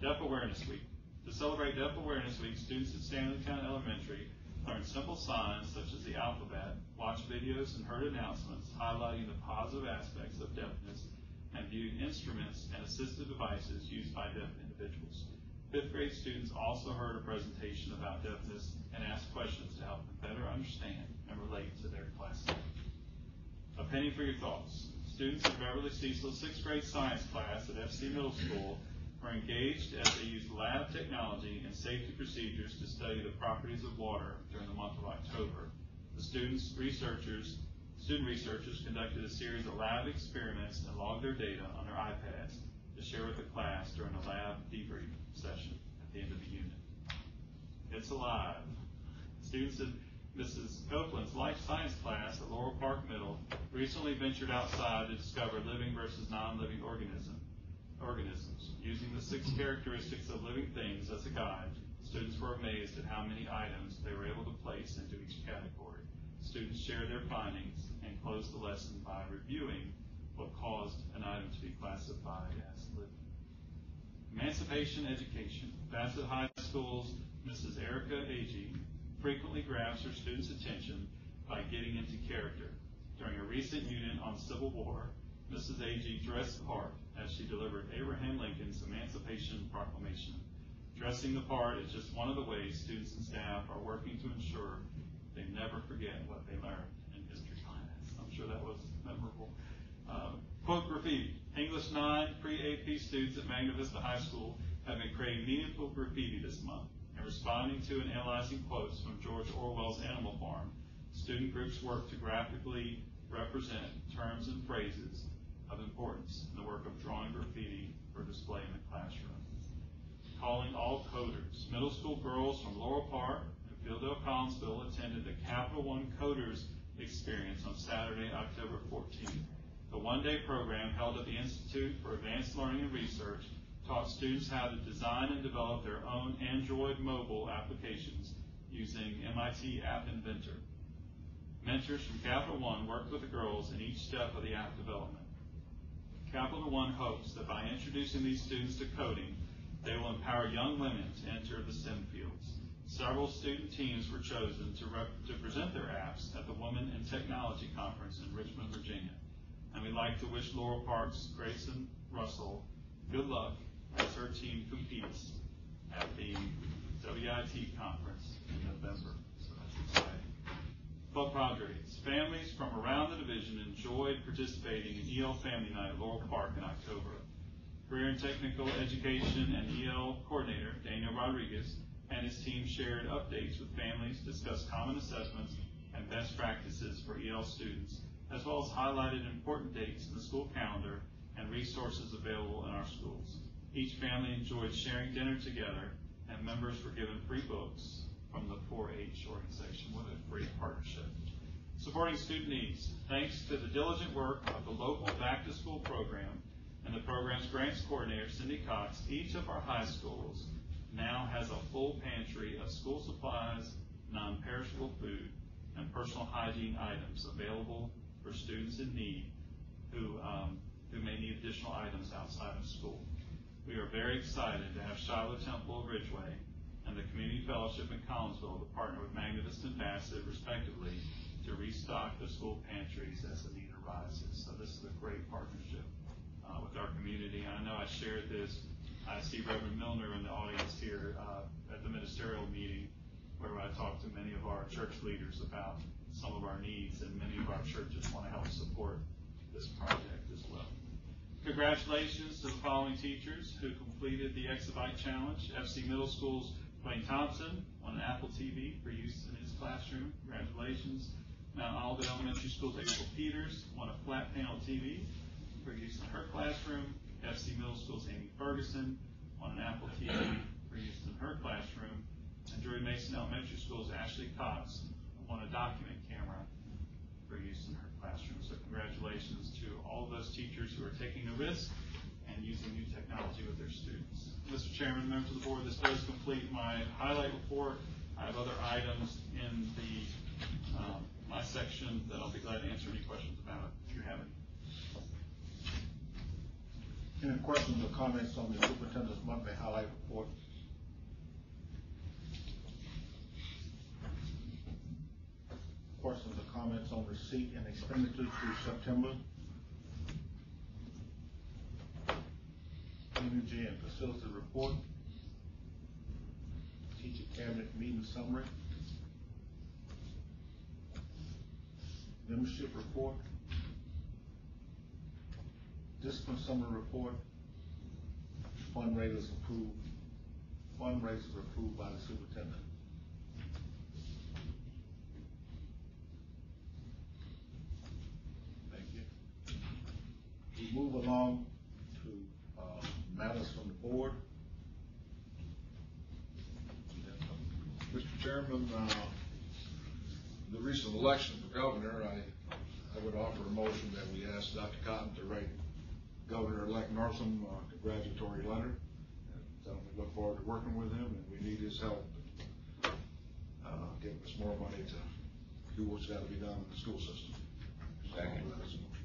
Deaf Awareness Week. To celebrate Deaf Awareness Week, students at Stanleytown Elementary learned simple signs such as the alphabet, watched videos, and heard announcements highlighting the positive aspects of deafness and viewed instruments and assistive devices used by deaf individuals. Fifth grade students also heard a presentation about deafness and asked questions to help them better understand and relate to their classmates. A penny for your thoughts. Students in Beverly Cecil's sixth grade science class at FC Middle School were engaged as they used lab technology and safety procedures to study the properties of water during the month of October. The students, researchers, student researchers conducted a series of lab experiments and logged their data on their iPads to share with the class during a lab debrief session at the end of the unit. It's alive. Students in Mrs. Copeland's life science class at Laurel Park Middle recently ventured outside to discover living versus non-living organism, organisms. Using the six characteristics of living things as a guide, students were amazed at how many items they were able to place into each category. Students shared their findings and closed the lesson by reviewing what caused an item to be classified as living. Emancipation education. Bassett High School's Mrs. Erica Agee frequently grabs her students' attention by getting into character. During a recent unit on Civil War, Mrs. Agee dressed the part as she delivered Abraham Lincoln's Emancipation Proclamation. Dressing the part is just one of the ways students and staff are working to ensure they never forget what they learned in history class. I'm sure that was memorable. Uh, quote graffiti. English 9 pre-AP students at Magna Vista High School have been creating meaningful graffiti this month and responding to and analyzing quotes from George Orwell's Animal Farm. Student groups work to graphically represent terms and phrases of importance in the work of drawing graffiti for display in the classroom. Calling all coders. Middle school girls from Laurel Park and Fieldale Collinsville attended the Capital One Coders Experience on Saturday, October 14th. The one-day program held at the Institute for Advanced Learning and Research taught students how to design and develop their own Android mobile applications using MIT App Inventor. Mentors from Capital One worked with the girls in each step of the app development. Capital One hopes that by introducing these students to coding, they will empower young women to enter the STEM fields. Several student teams were chosen to, rep- to present their apps at the Women in Technology Conference in Richmond, Virginia. And we'd like to wish Laurel Park's Grayson Russell good luck as her team competes at the WIT conference in November. So that's exciting. Club Padres. Families from around the division enjoyed participating in EL Family Night at Laurel Park in October. Career and Technical Education and EL Coordinator Daniel Rodriguez and his team shared updates with families, discussed common assessments and best practices for EL students, as well as highlighted important dates in the school calendar and resources available in our schools. Each family enjoyed sharing dinner together, and members were given free books from the 4-H organization. What a great partnership. Supporting student needs. Thanks to the diligent work of the local back-to-school program and the program's grants coordinator, Cindy Cox, each of our high schools now has a full pantry of school supplies, non-perishable food, and personal hygiene items available for students in need who, um, who may need additional items outside of school. We are very excited to have Shiloh Temple of Ridgeway and the Community Fellowship in Collinsville to partner with Vista and Bassett respectively to restock the school pantries as the need arises. So this is a great partnership uh, with our community. I know I shared this. I see Reverend Milner in the audience here uh, at the ministerial meeting where I talked to many of our church leaders about some of our needs, and many of our churches want to help support this project as well. Congratulations to the following teachers who completed the Exabyte Challenge. FC Middle School's Wayne Thompson won an Apple TV for use in his classroom. Congratulations. Mount Olivet Elementary School's April Peters won a flat panel TV for use in her classroom. FC Middle School's Amy Ferguson on an Apple TV for use in her classroom. And Drewry Mason Elementary School's Ashley Cox on a document camera for use in her classroom. So congratulations to all of those teachers who are taking a risk and using new technology with their students. Mr. Chairman, members of the board, this does complete my highlight report. I have other items in the, um, my section that I'll be glad to answer any questions about if you have any. Any questions or comments on the superintendent's monthly highlight report? Questions or comments on receipt and expenditures through September? Energy and facility report? Teacher cabinet meeting summary? Membership report? Discipline summary report, fundraisers approved, fundraisers approved by the superintendent. Thank you. We move along to, uh, matters from the board. Mr. Chairman, uh, the recent election for governor, I, I would offer a motion that we ask Dr. Cotton to write Governor-elect Northam a congratulatory letter. And uh, we look forward to working with him and we need his help. Uh, us more money to do what's gotta be done in the school system. Thank Second. that is a motion.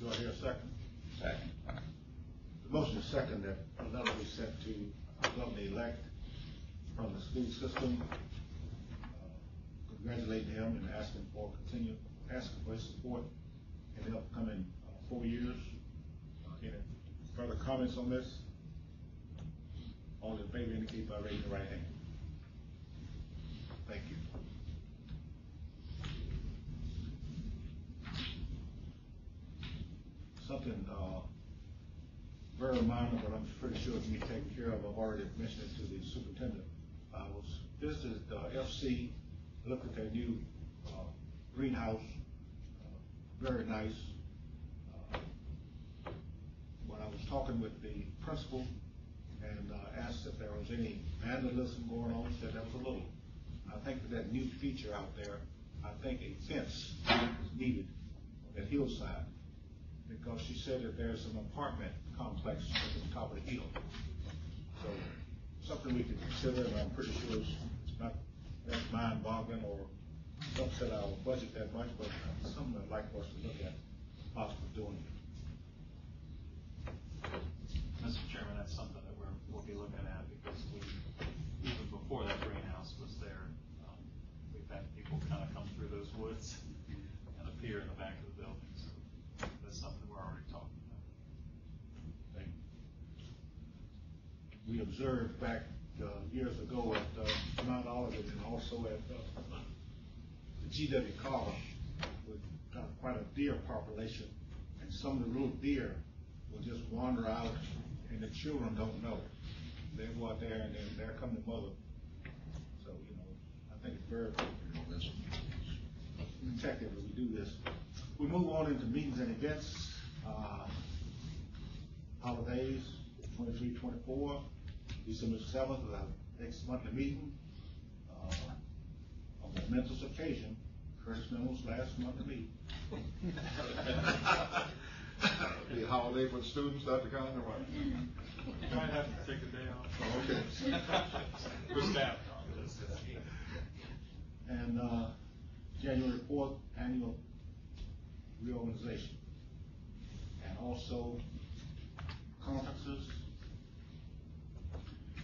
Do I hear a second? Second. The motion is second that a letter be sent to a governor-elect from the school system, uh, him and ask him for continued asking for his support in the upcoming uh, four years. Uh, Any further comments on this? All in favor indicate by raising your right hand. Thank you. Something, uh, very minor, but I'm pretty sure it can be taken care of. I've already mentioned it to the superintendent. I was visited uh, FC, looked at their new uh, greenhouse, uh, very nice. Uh, When I was talking with the principal and uh, asked if there was any vandalism going on, she said there was a little. I think with that new feature out there, I think a fence is needed on that hillside because she said that there's an apartment complex at the top of the hill. So, something we could consider, and I'm pretty sure it's it's not that mind-boggling or upset our budget that much, but something I'd like for us to look at, possibly doing. Mr. Chairman, that's something that we're, we'll be looking at because we, even before that greenhouse was there, um, we've had people kind of come through those woods and appear in the back of the building, so that's something we're already talking about. thing. We observed back uh, years ago at uh, Mount Olivet and also at uh, GW College with uh, quite a deer population, and some of the little deer will just wander out, and the children don't know. They go out there, and then there come the mother. So, you know, I think it's very protective that we do this. We move on into meetings and events. Uh, holidays, 23, 24, December seventh is our next monthly meeting. Uh, On a momentous occasion, Curtis Mills' last monthly meeting. Be a holiday for the students, Dr. Khan, or what? You might have to take a day off. Oh, okay. (laughs) For staff. And uh, January fourth, annual reorganization. And also conferences.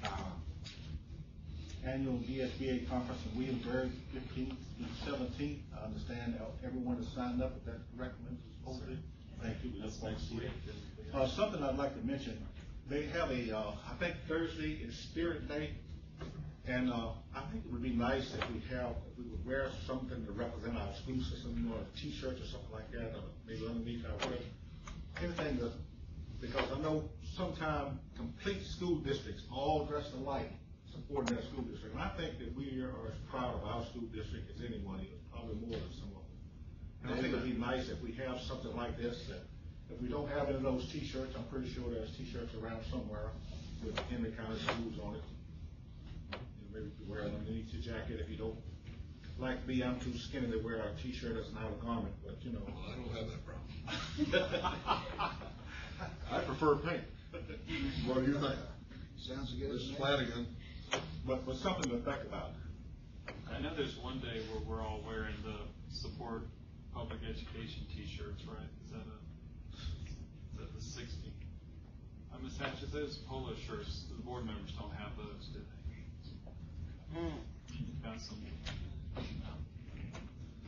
Uh, Annual VSBA conference in Williamsburg, fifteenth through seventeenth. I understand everyone has signed up, if that's correct, Mrs. Posey? Thank you. we look forward to it. Uh, something I'd like to mention, they have a, uh, I think Thursday is Spirit Day. And, uh, I think it would be nice if we have, if we would wear something to represent our school system, you know, a T-shirt or something like that, or maybe underneath our wear. Anything that, because I know sometimes complete school districts, all dressed alike, supporting their school district. And I think that we are as proud of our school district as anyone is, probably more than some of them. And I think it'd be nice if we have something like this, that if we don't have any of those T-shirts, I'm pretty sure there's T-shirts around somewhere with Henry County Schools on it. You know, Maybe you wear it underneath your jacket if you don't, like me, I'm too skinny to wear a T-shirt as an outer garment, but you know. I don't have that problem. (laughs) I prefer pink. What do you think? Sounds good. Mrs. Flanagan? But, but something to think about. I know there's one day where we're all wearing the support public education T-shirts, right? Is that a, is that the sixty? Uh, Ms. Hatches, those polo shirts, the board members don't have those, do they? Got some, um,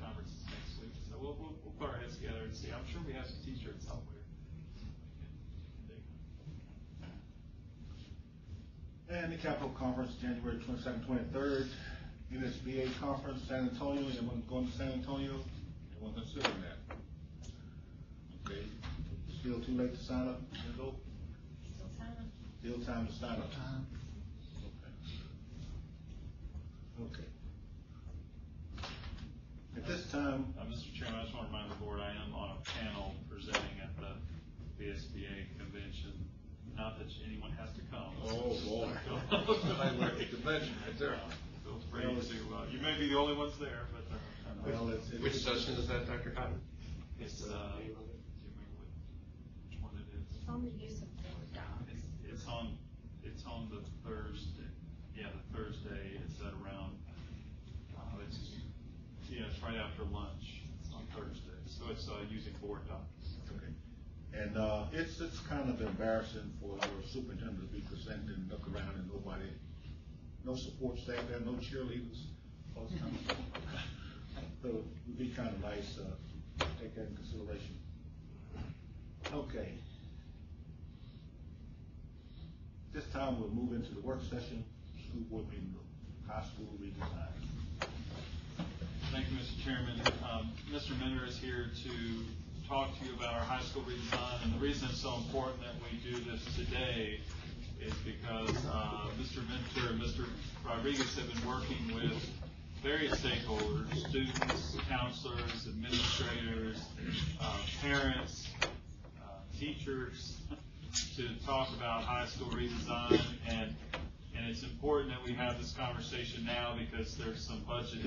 conferences next week, so we'll, we'll, we'll put our heads together and see. I'm sure we have some T-shirts somewhere. And the Capitol Conference, January twenty-second, twenty-third, NSBA Conference, San Antonio, anyone going to San Antonio? Anyone considering that? Okay, still too late to sign up, you know? Still silent. Still time to sign up? Time. Okay. At this time, Uh, Mr. Chairman, I just want to remind the board, I am on a panel presenting at the VSBA convention. Not that anyone has to come. Oh, boy. (laughs) I like (laughs) the convention right there. Uh, Feel free to, uh, you may be the only ones there, but, uh, well, it's. it's- Which session is that, Dr. Cotton? it's, uh, do you remember what, which one it is? It's on the use of board docs. It's, it's on, it's on the Thursday, yeah, the Thursday, it's at around, uh, it's, yeah, it's right after lunch, it's on Thursday, so it's, uh, using board docs. Okay. And, uh, it's, it's kind of embarrassing for our superintendent to be presenting and look around and nobody, no support staff there, no cheerleaders, all this kind of stuff. So it'd be kind of nice, uh, take that in consideration. Okay. This time we'll move into the work session, school board meeting, high school redesign. Thank you, Mr. Chairman. Um, Mr. Mender is here to talk to you about our high school redesign, and the reason it's so important that we do this today is because uh, Mr. Mentor and Mr. Rodriguez have been working with various stakeholders, students, counselors, administrators, uh, parents, uh, teachers, to talk about high school redesign, and, and it's important that we have this conversation now because there's some budget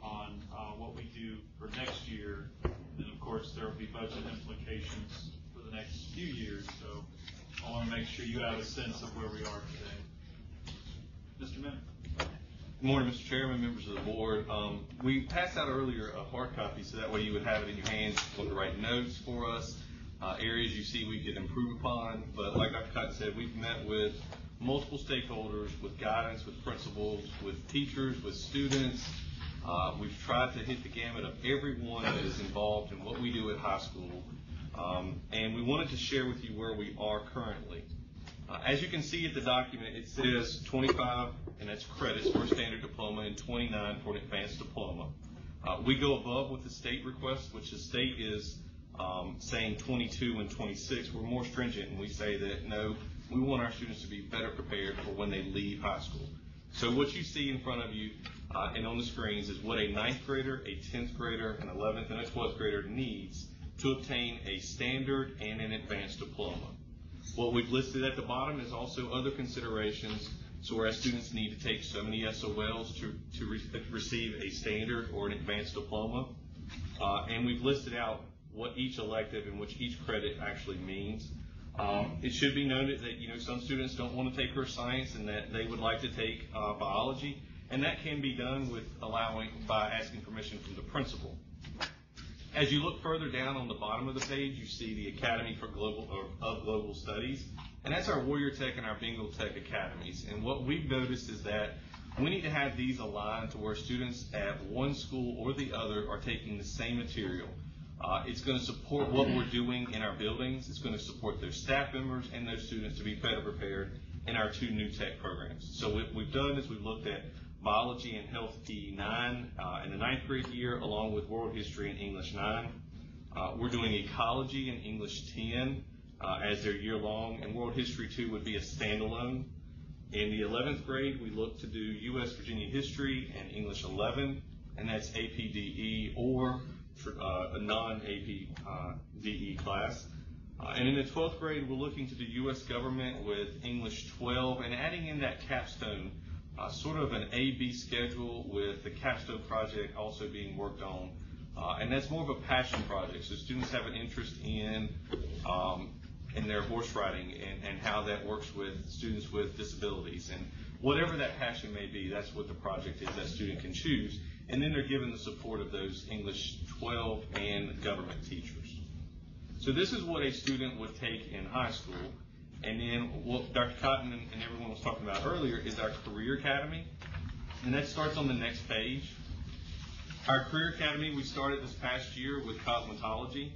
on uh, what we do for next year. And of course, there will be budget implications for the next few years, so I want to make sure you have a sense of where we are today. Mr. Minner? Good morning, Mr. Chairman, members of the board. Um, We passed out earlier a hard copy, so that way you would have it in your hands, to write notes for us, uh, areas you see we could improve upon. But like Dr. Cotton said, we've met with multiple stakeholders, with guidance, with principals, with teachers, with students. Uh, We've tried to hit the gamut of everyone that is involved in what we do at high school. Um, And we wanted to share with you where we are currently. Uh, As you can see at the document, it says 25, and that's credits for a standard diploma, and 29 for an advanced diploma. Uh, We go above with the state request, which the state is um, saying 22 and 26. We're more stringent, and we say that, no, we want our students to be better prepared for when they leave high school. So what you see in front of you uh, and on the screens is what a ninth grader, a 10th grader, an 11th, and a 12th grader needs to obtain a standard and an advanced diploma. What we've listed at the bottom is also other considerations. So whereas students need to take so many SOLs to, to re- receive a standard or an advanced diploma, uh, and we've listed out what each elective and which each credit actually means. Um, it should be noted that you know some students don't want to take earth science and that they would like to take uh, biology, and that can be done with allowing by asking permission from the principal. As you look further down on the bottom of the page, you see the Academy for Global of Global Studies, and that's our Warrior Tech and our Bengal Tech academies. And what we've noticed is that we need to have these aligned to where students at one school or the other are taking the same material. Uh, it's going to support what we're doing in our buildings. It's going to support their staff members and their students to be better prepared in our two new tech programs. So what we've done is we've looked at biology and health PE9 uh, in the ninth grade year, along with world history and English 9. Uh, we're doing ecology and English 10 uh, as their year long, and world history 2 would be a standalone. In the 11th grade, we look to do U.S. Virginia history and English 11, and that's APDE or a non-AP uh, DE class. Uh, and in the 12th grade, we're looking to the U.S. government with English 12 and adding in that capstone, uh, sort of an A-B schedule with the capstone project also being worked on. Uh, and that's more of a passion project. So students have an interest in um, in their horse riding and, and how that works with students with disabilities. And whatever that passion may be, that's what the project is that student can choose. And then they're given the support of those English 12 and government teachers. So this is what a student would take in high school. And then what Dr. Cotton and, everyone was talking about earlier is our Career Academy. And that starts on the next page. Our Career Academy, we started this past year with cosmetology.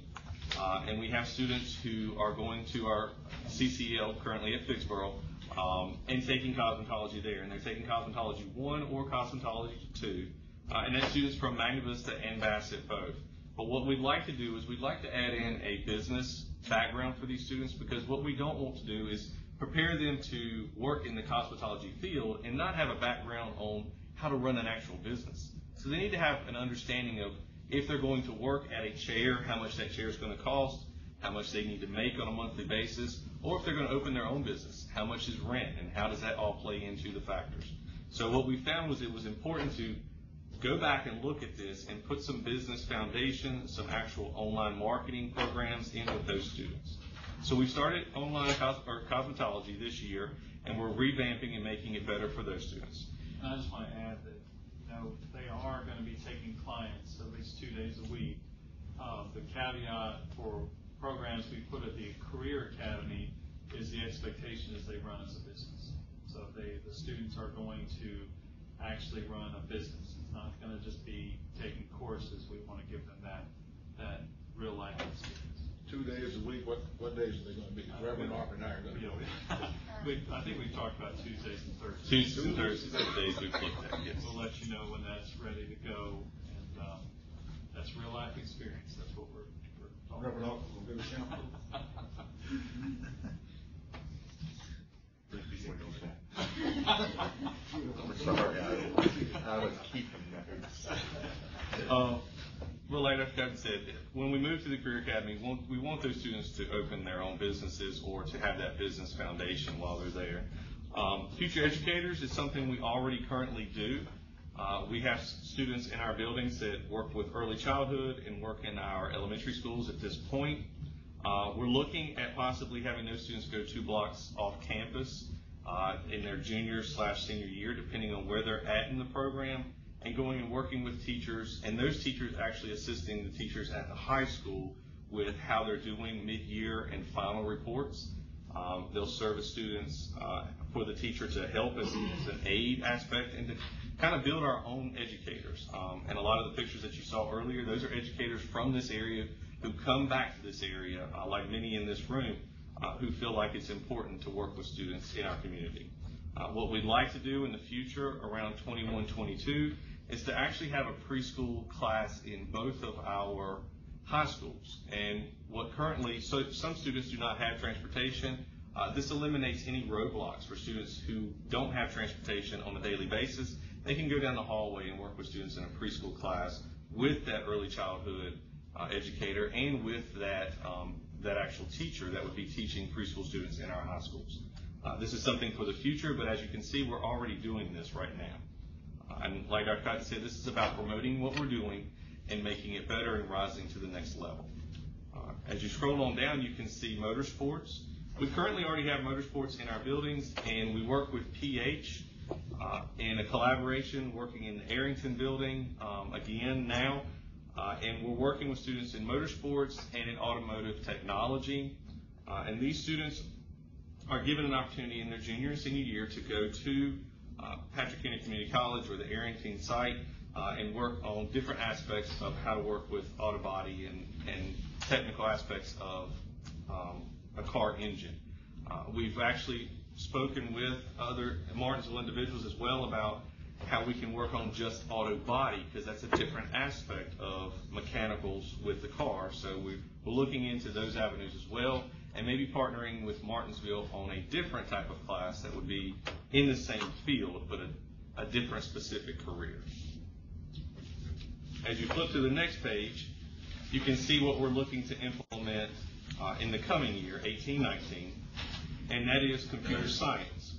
Uh, and we have students who are going to our CCL currently at Figsboro um, and taking cosmetology there. And they're taking cosmetology 1 or cosmetology 2. Uh, and that's students from Magna Vista and Bassett both. But what we'd like to do is we'd like to add in a business background for these students because what we don't want to do is prepare them to work in the cosmetology field and not have a background on how to run an actual business. So they need to have an understanding of if they're going to work at a chair, how much that chair is going to cost, how much they need to make on a monthly basis, or if they're going to open their own business, how much is rent, and how does that all play into the factors. So what we found was it was important to go back and look at this and put some business foundation, some actual online marketing programs in with those students. So we started online cos- or cosmetology this year, and we're revamping and making it better for those students. And I just want to add that, you know, they are going to be taking clients at least two days a week. Uh, the caveat for programs we put at the Career Academy is the expectation is they run as a business. So they, the students are going to actually run a business. It's not gonna just be taking courses. We wanna give them that, that real life experience. Two days a week, what, what days are they gonna be? Reverend Arp and I are gonna You go. know, we, I think we talked about Tuesdays and Thursdays. Tuesdays and Thursdays are the days we've looked at, yes. We'll let you know when that's ready to go, and, um, that's real life experience, that's what we're, we're talking Reverend about. Arp will give a sample. (laughs) (laughs) Sorry, I, I was keeping notes. Uh, Well, like I've said, when we move to the Career Academy, we want, we want those students to open their own businesses or to have that business foundation while they're there. Um, Future Educators is something we already currently do. Uh, We have students in our buildings that work with early childhood and work in our elementary schools at this point. Uh, We're looking at possibly having those students go two blocks off campus uh, in their junior slash senior year, depending on where they're at in the program, and going and working with teachers, and those teachers actually assisting the teachers at the high school with how they're doing mid-year and final reports. Um, They'll serve as students uh, for the teacher to help as as an aid aspect and to kind of build our own educators. Um, And a lot of the pictures that you saw earlier, those are educators from this area who come back to this area, uh, like many in this room, uh, who feel like it's important to work with students in our community. Uh, What we'd like to do in the future, around 21, 22, is to actually have a preschool class in both of our high schools. And what currently, so some students do not have transportation. Uh, This eliminates any roadblocks for students who don't have transportation on a daily basis. They can go down the hallway and work with students in a preschool class with that early childhood uh, educator and with that, um, that actual teacher that would be teaching preschool students in our high schools. Uh, This is something for the future, but as you can see, we're already doing this right now. And like. Cotton said, this is about promoting what we're doing and making it better and rising to the next level. Uh, As you scroll on down, you can see motorsports. We currently already have motorsports in our buildings, and we work with PH uh, in a collaboration, working in the Arrington building um, again now. Uh, And we're working with students in motorsports and in automotive technology. Uh, And these students are given an opportunity in their junior and senior year to go to Patrick Henry Community College or the Arrington site uh, and work on different aspects of how to work with auto body and, and technical aspects of um, a car engine. Uh, we've actually spoken with other Martinsville individuals as well about how we can work on just auto body because that's a different aspect of mechanicals with the car. So we're, we're looking into those avenues as well and maybe partnering with Martinsville on a different type of class that would be in the same field but a, a different specific career. As you flip to the next page, you can see what we're looking to implement uh, in the coming year, 1819, and that is computer science.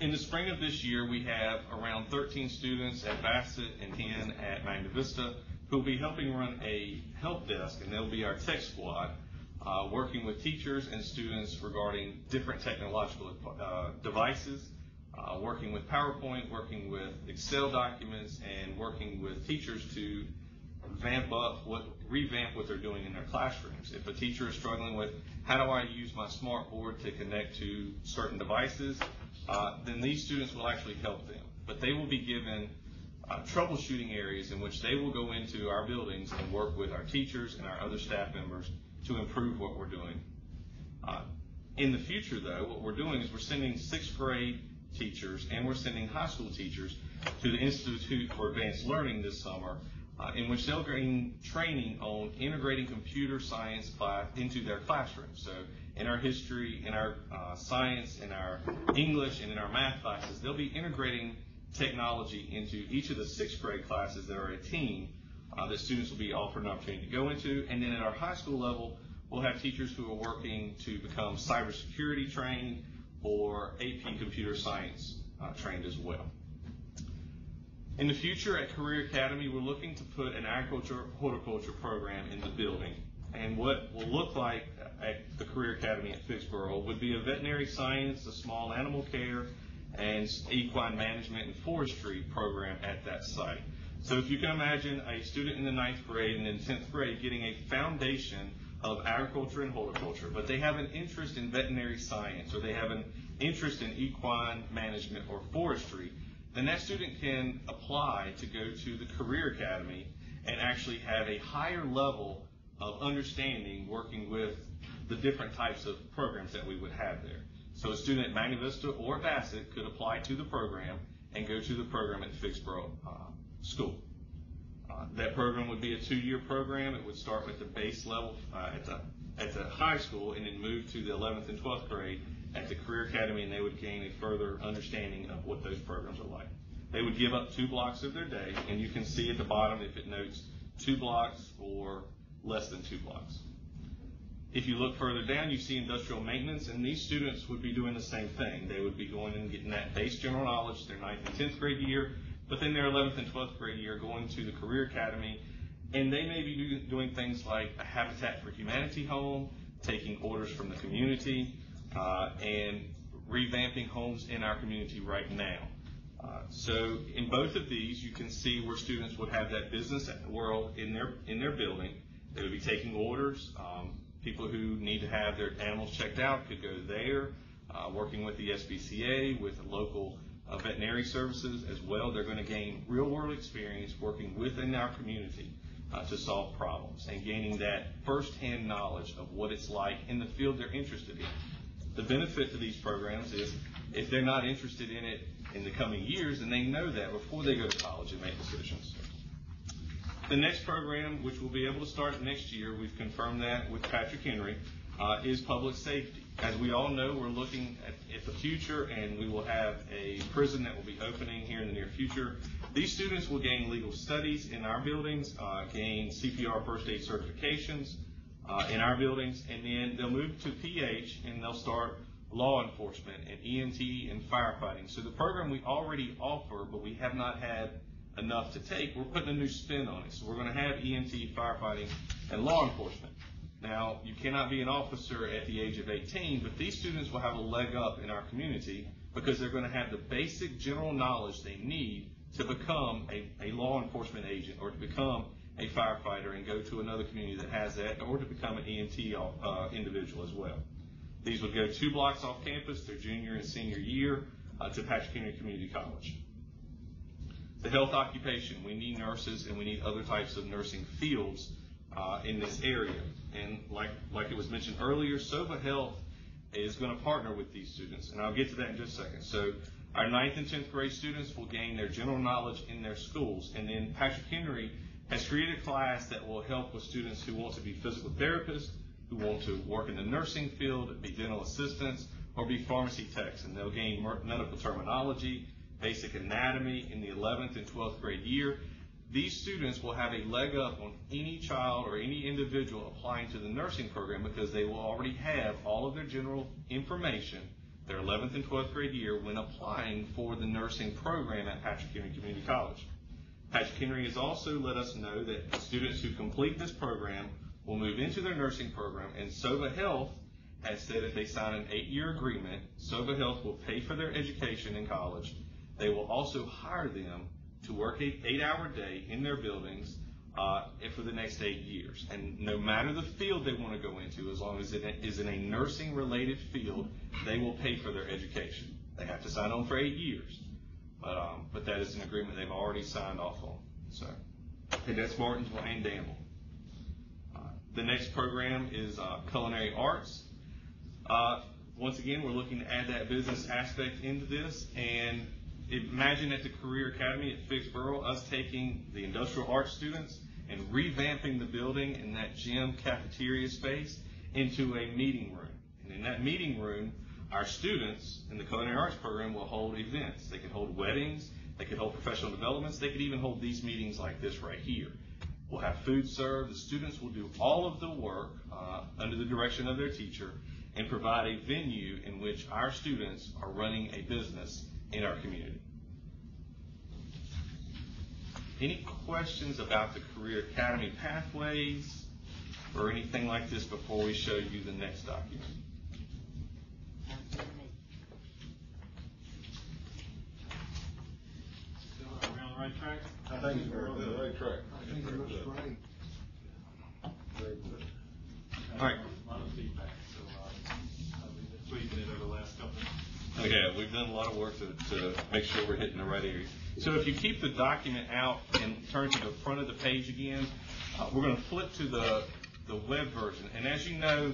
In the spring of this year, we have around 13 students at Bassett and 10 at Magna Vista who will be helping run a help desk, and they'll be our tech squad, uh, working with teachers and students regarding different technological uh, devices, uh, working with PowerPoint, working with Excel documents, and working with teachers to vamp up what revamp what they're doing in their classrooms. If a teacher is struggling with how do I use my smart board to connect to certain devices, uh, then these students will actually help them. But they will be given uh, troubleshooting areas in which they will go into our buildings and work with our teachers and our other staff members to improve what we're doing. Uh, in the future, though, what we're doing is we're sending sixth grade teachers and we're sending high school teachers to the Institute for Advanced Learning this summer, uh, in which they'll gain training on integrating computer science class into their classrooms. So in our history, in our uh, science, in our English, and in our math classes, they'll be integrating technology into each of the sixth grade classes that are a team uh, that students will be offered an opportunity to go into. And then at our high school level, we'll have teachers who are working to become cybersecurity trained or AP computer science uh, trained as well. In the future at Career Academy, we're looking to put an agriculture horticulture program in the building. And what will look like at the Career Academy at Figsboro would be a veterinary science, a small animal care, and equine management and forestry program at that site. So if you can imagine a student in the ninth grade and in 10th grade getting a foundation of agriculture and horticulture, but they have an interest in veterinary science or they have an interest in equine management or forestry, then that student can apply to go to the Career Academy and actually have a higher level of understanding working with the different types of programs that we would have there. So a student at Magna Vista or Bassett could apply to the program and go to the program at Figsboro uh, School. Uh, that program would be a two-year program. It would start with the base level uh, at the at the high school and then move to the 11th and 12th grade at the Career Academy, and they would gain a further understanding of what those programs are like. They would give up two blocks of their day, and you can see at the bottom if it notes two blocks or less than two blocks. If you look further down, you see industrial maintenance, and these students would be doing the same thing. They would be going and getting that base general knowledge their ninth and 10th grade year, then their 11th and 12th grade year going to the Career Academy, and they may be do, doing things like a Habitat for Humanity home, taking orders from the community, uh, and revamping homes in our community right now. Uh, so in both of these, you can see where students would have that business world in their in their building. They would be taking orders. Um, people who need to have their animals checked out could go there, uh, working with the SPCA, with local uh, veterinary services as well. They're going to gain real world experience working within our community uh, to solve problems and gaining that firsthand knowledge of what it's like in the field they're interested in. The benefit to these programs is if they're not interested in it in the coming years, and they know that before they go to college and make decisions. The next program, which we'll be able to start next year, we've confirmed that with Patrick Henry, uh, is public safety. As we all know, we're looking at, at, the future, and we will have a prison that will be opening here in the near future. These students will gain legal studies in our buildings, uh, gain CPR first aid certifications uh, in our buildings, and then they'll move to PH and they'll start law enforcement and EMT and firefighting. So the program we already offer, but we have not had enough to take, we're putting a new spin on it. So we're going to have EMT, firefighting, and law enforcement. Now, you cannot be an officer at the age of 18, but these students will have a leg up in our community because they're going to have the basic general knowledge they need to become a, a law enforcement agent or to become a firefighter and go to another community that has that or to become an EMT uh, individual as well. These would go two blocks off campus their junior and senior year uh, to Patrick Henry Community College. The health occupation, we need nurses and we need other types of nursing fields uh, in this area. And like, like it was mentioned earlier, Sovah Health is going to partner with these students, and I'll get to that in just a second. So our 9th and 10th grade students will gain their general knowledge in their schools, and then Patrick Henry has created a class that will help with students who want to be physical therapists, who want to work in the nursing field, be dental assistants, or be pharmacy techs, and they'll gain medical terminology, basic anatomy in the 11th and 12th grade year. These students will have a leg up on any child or any individual applying to the nursing program because they will already have all of their general information their 11th and 12th grade year when applying for the nursing program at Patrick Henry Community College. Patrick Henry has also let us know that students who complete this program will move into their nursing program, and Sovah Health has said if they sign an eight-year agreement, Sovah Health will pay for their education in college. They will also hire them to work an eight-hour day in their buildings uh, for the next eight years. And no matter the field they want to go into, as long as it is in a nursing-related field, they will pay for their education. They have to sign on for eight years. But, um, but that is an agreement they've already signed off on. So, and that's Martinsville and Danville. Uh, the next program is uh, culinary arts. Uh, once again, we're looking to add that business aspect into this. And imagine at the Career Academy at Figsboro, us taking the industrial arts students and revamping the building in that gym cafeteria space into a meeting room. And in that meeting room, our students in the culinary arts program will hold events. They can hold weddings, they can hold professional developments, they could even hold these meetings like this right here. We'll have food served. The students will do all of the work uh, under the direction of their teacher and provide a venue in which our students are running a business in our community. Any questions about the Career Academy pathways or anything like this before we show you the next document? right track? I think it's on the right track. I think it looks great. Very good. All right. A lot of feedback, so, uh, I've been tweaking it over the last couple. Yeah, we've done a lot of work to, to make sure we're hitting the right areas. So if you keep the document out and turn to the front of the page again, uh, we're gonna flip to the, the web version. And as you know,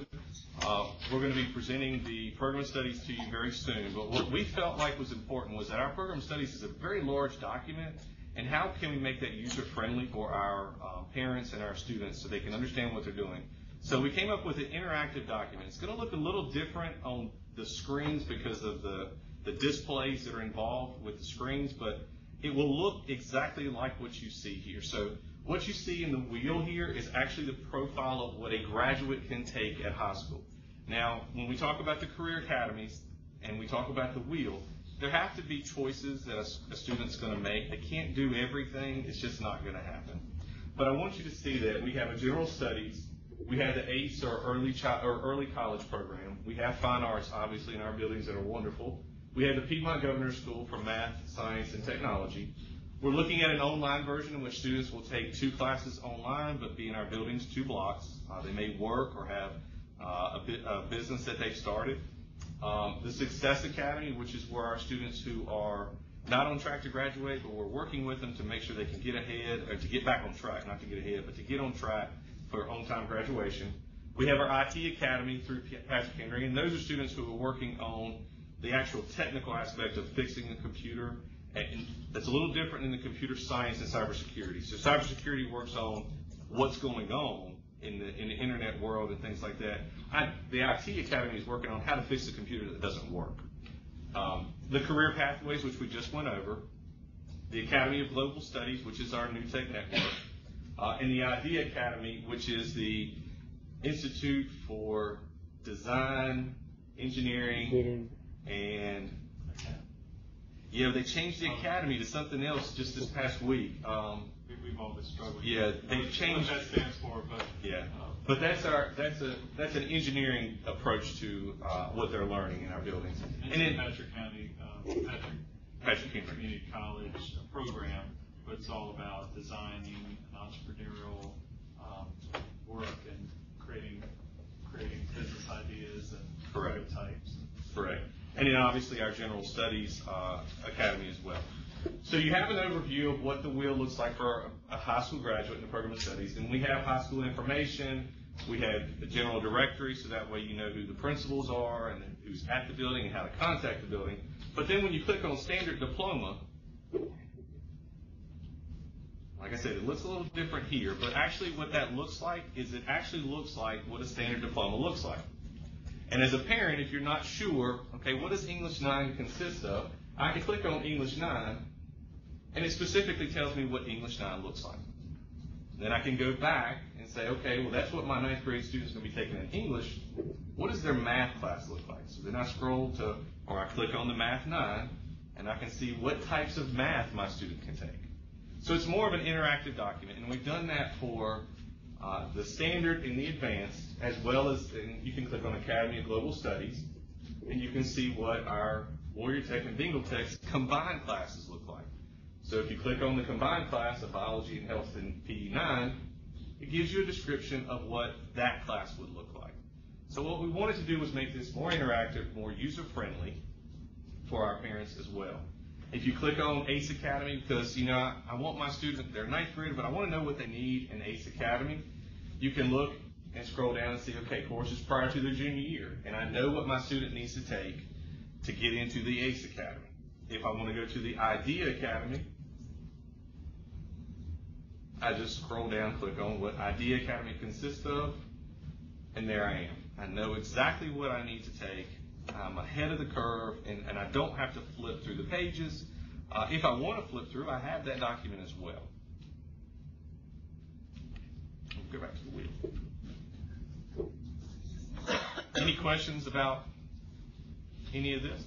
uh, we're gonna be presenting the program studies to you very soon. But what we felt like was important was that our program studies is a very large document, and how can we make that user-friendly for our uh, parents and our students so they can understand what they're doing? So we came up with an interactive document. It's going to look a little different on the screens because of the, the displays that are involved with the screens, but it will look exactly like what you see here. So what you see in the wheel here is actually the profile of what a graduate can take at high school. Now, when we talk about the career academies and we talk about the wheel, there have to be choices that a, a student's going to make. They can't do everything. It's just not going to happen. But I want you to see that we have a general studies, we have the ACE or early child or early college program. We have fine arts, obviously, in our buildings that are wonderful. We have the Piedmont Governor School for Math, Science, and Technology. We're looking at an online version in which students will take two classes online, but be in our buildings two blocks. Uh, they may work or have uh, a, bit, a business that they've started. Um, the Success Academy, which is where our students who are not on track to graduate, but we're working with them to make sure they can get ahead, or to get back on track, not to get ahead, but to get on track for on-time graduation. We have our IT Academy through Patrick Henry, and those are students who are working on the actual technical aspect of fixing a computer. And that's a little different in the computer science and cybersecurity. So cybersecurity works on what's going on in the, in the internet world and things like that. I, the IT Academy is working on how to fix a computer that doesn't work. Um, the career pathways, which we just went over, the Academy of Global Studies, which is our New Tech Network, uh, and the Idea Academy, which is the Institute for Design, Engineering, and yeah, they changed the academy to something else just this past week. Um, We, we've all been struggling. Yeah, they've What- changed- What that stands for, but. yeah, uh, but that's our that's a that's an engineering approach to uh, what they're learning in our buildings. It's And the then Patrick County, um, Patrick Patrick Henry. Community College program, but it's all about designing entrepreneurial, um, work and creating, creating business ideas and Correct. prototypes. Correct. And then obviously our General Studies uh, Academy as well. So you have an overview of what the wheel looks like for a high school graduate in the program of studies. And we have high school information, we have the general directory, so that way you know who the principals are and who's at the building and how to contact the building. But then when you click on standard diploma, like I said, it looks a little different here, but actually what that looks like is it actually looks like what a standard diploma looks like. And as a parent, if you're not sure, okay, what does English 9 consist of? I can click on English 9, and it specifically tells me what English 9 looks like. Then I can go back and say, okay, well, that's what my ninth grade student's going to be taking in English. What does their math class look like? So then I scroll to, or I click on the Math 9, and I can see what types of math my student can take. So it's more of an interactive document, and we've done that for uh, the standard and the advanced, as well as, you can click on Academy of Global Studies, and you can see what our Warrior Tech and Bengal Tech's combined classes look like. So if you click on the combined class of Biology and Health in PE9, it gives you a description of what that class would look like. So what we wanted to do was make this more interactive, more user-friendly for our parents as well. If you click on ACE Academy, because you know I, want my student, they're ninth grade, but I want to know what they need in ACE Academy, you can look and scroll down and see, okay, courses prior to their junior year, and I know what my student needs to take to get into the ACE Academy. If I want to go to the IDEA Academy, I just scroll down, click on what IDEA Academy consists of, and there I am. I know exactly what I need to take. I'm ahead of the curve, and, and I don't have to flip through the pages. Uh, if I want to flip through, I have that document as well. Go back to the wheel. Any questions about any of this?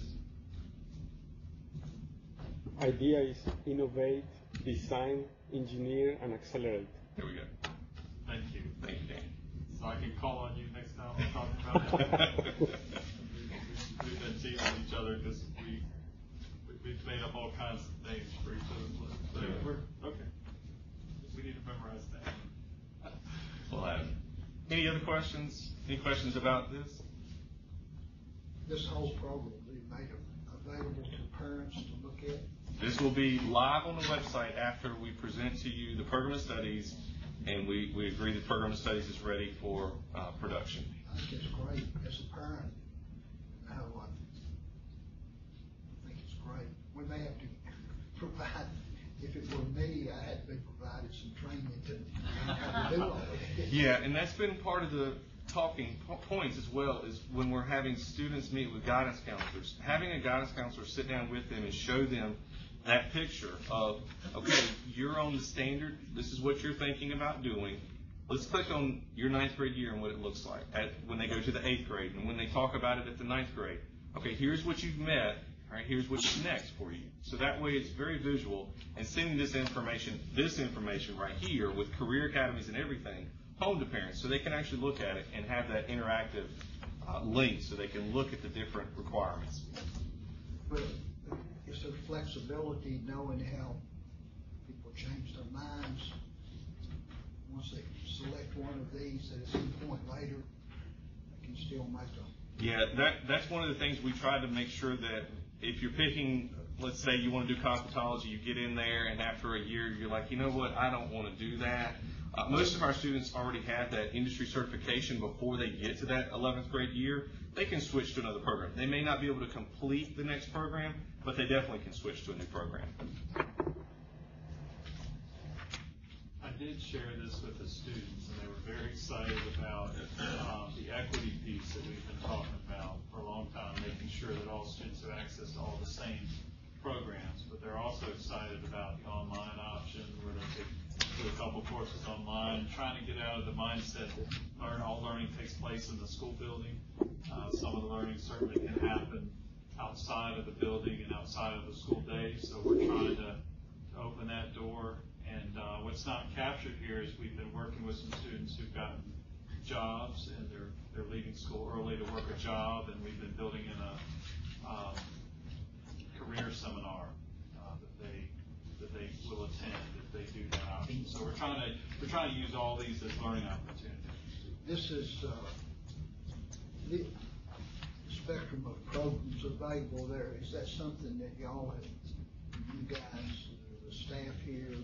Idea is innovate, design, engineer, and accelerate. Here we go. Thank you. Thank you, Dan. So I can call on you next time we're talking about that. (laughs) We've been teasing each other because we, we- we've made up all kinds of names for each other. So we're, okay. We need to memorize that. Well, uh, any other questions? Any questions about this? This whole program will be made available to parents to look at. This will be live on the website after we present to you the program of studies, and we, we agree the program of studies is ready for uh, production. I think it's great as a parent. How I think it's great. We may have to provide, if it were me, I had to be provided some training to to do all it. Yeah, and that's been part of the talking po- points as well, is when we're having students meet with guidance counselors, having a guidance counselor sit down with them and show them that picture of, okay, you're on the standard, this is what you're thinking about doing. Let's click on your ninth grade year and what it looks like at, when they go to the eighth grade and when they talk about it at the ninth grade. Okay, here's what you've met, all right, here's what's next for you. So that way it's very visual and sending this information, this information right here with career academies and everything home to parents so they can actually look at it and have that interactive uh, link so they can look at the different requirements. But is there flexibility knowing how people change their minds? Once they select one of these, at some point later, they can still make a Yeah, that, that's one of the things we try to make sure that if you're picking, let's say you want to do cosmetology, you get in there and after a year you're like, you know what, I don't want to do that. Uh, most of our students already have that industry certification before they get to that 11th grade year. They can switch to another program. They may not be able to complete the next program, but they definitely can switch to a new program. I did share this with the students, very excited about um, the equity piece that we've been talking about for a long time, making sure that all students have access to all the same programs. But they're also excited about the online option, where they could do a couple courses online, trying to get out of the mindset that learn, all learning takes place in the school building. Uh, Some of the learning certainly can happen outside of the building and outside of the school day, so we're trying to open that door. And uh, what's not captured here is we've been working with some students who've gotten jobs and they're, they're leaving school early to work a job, and we've been building in a um, career seminar uh, that they, that they will attend if they do that option. So we're trying to, we're trying to use all these as learning opportunities. This is, uh, the spectrum of programs available there, is that something that y'all have, you guys, the staff here,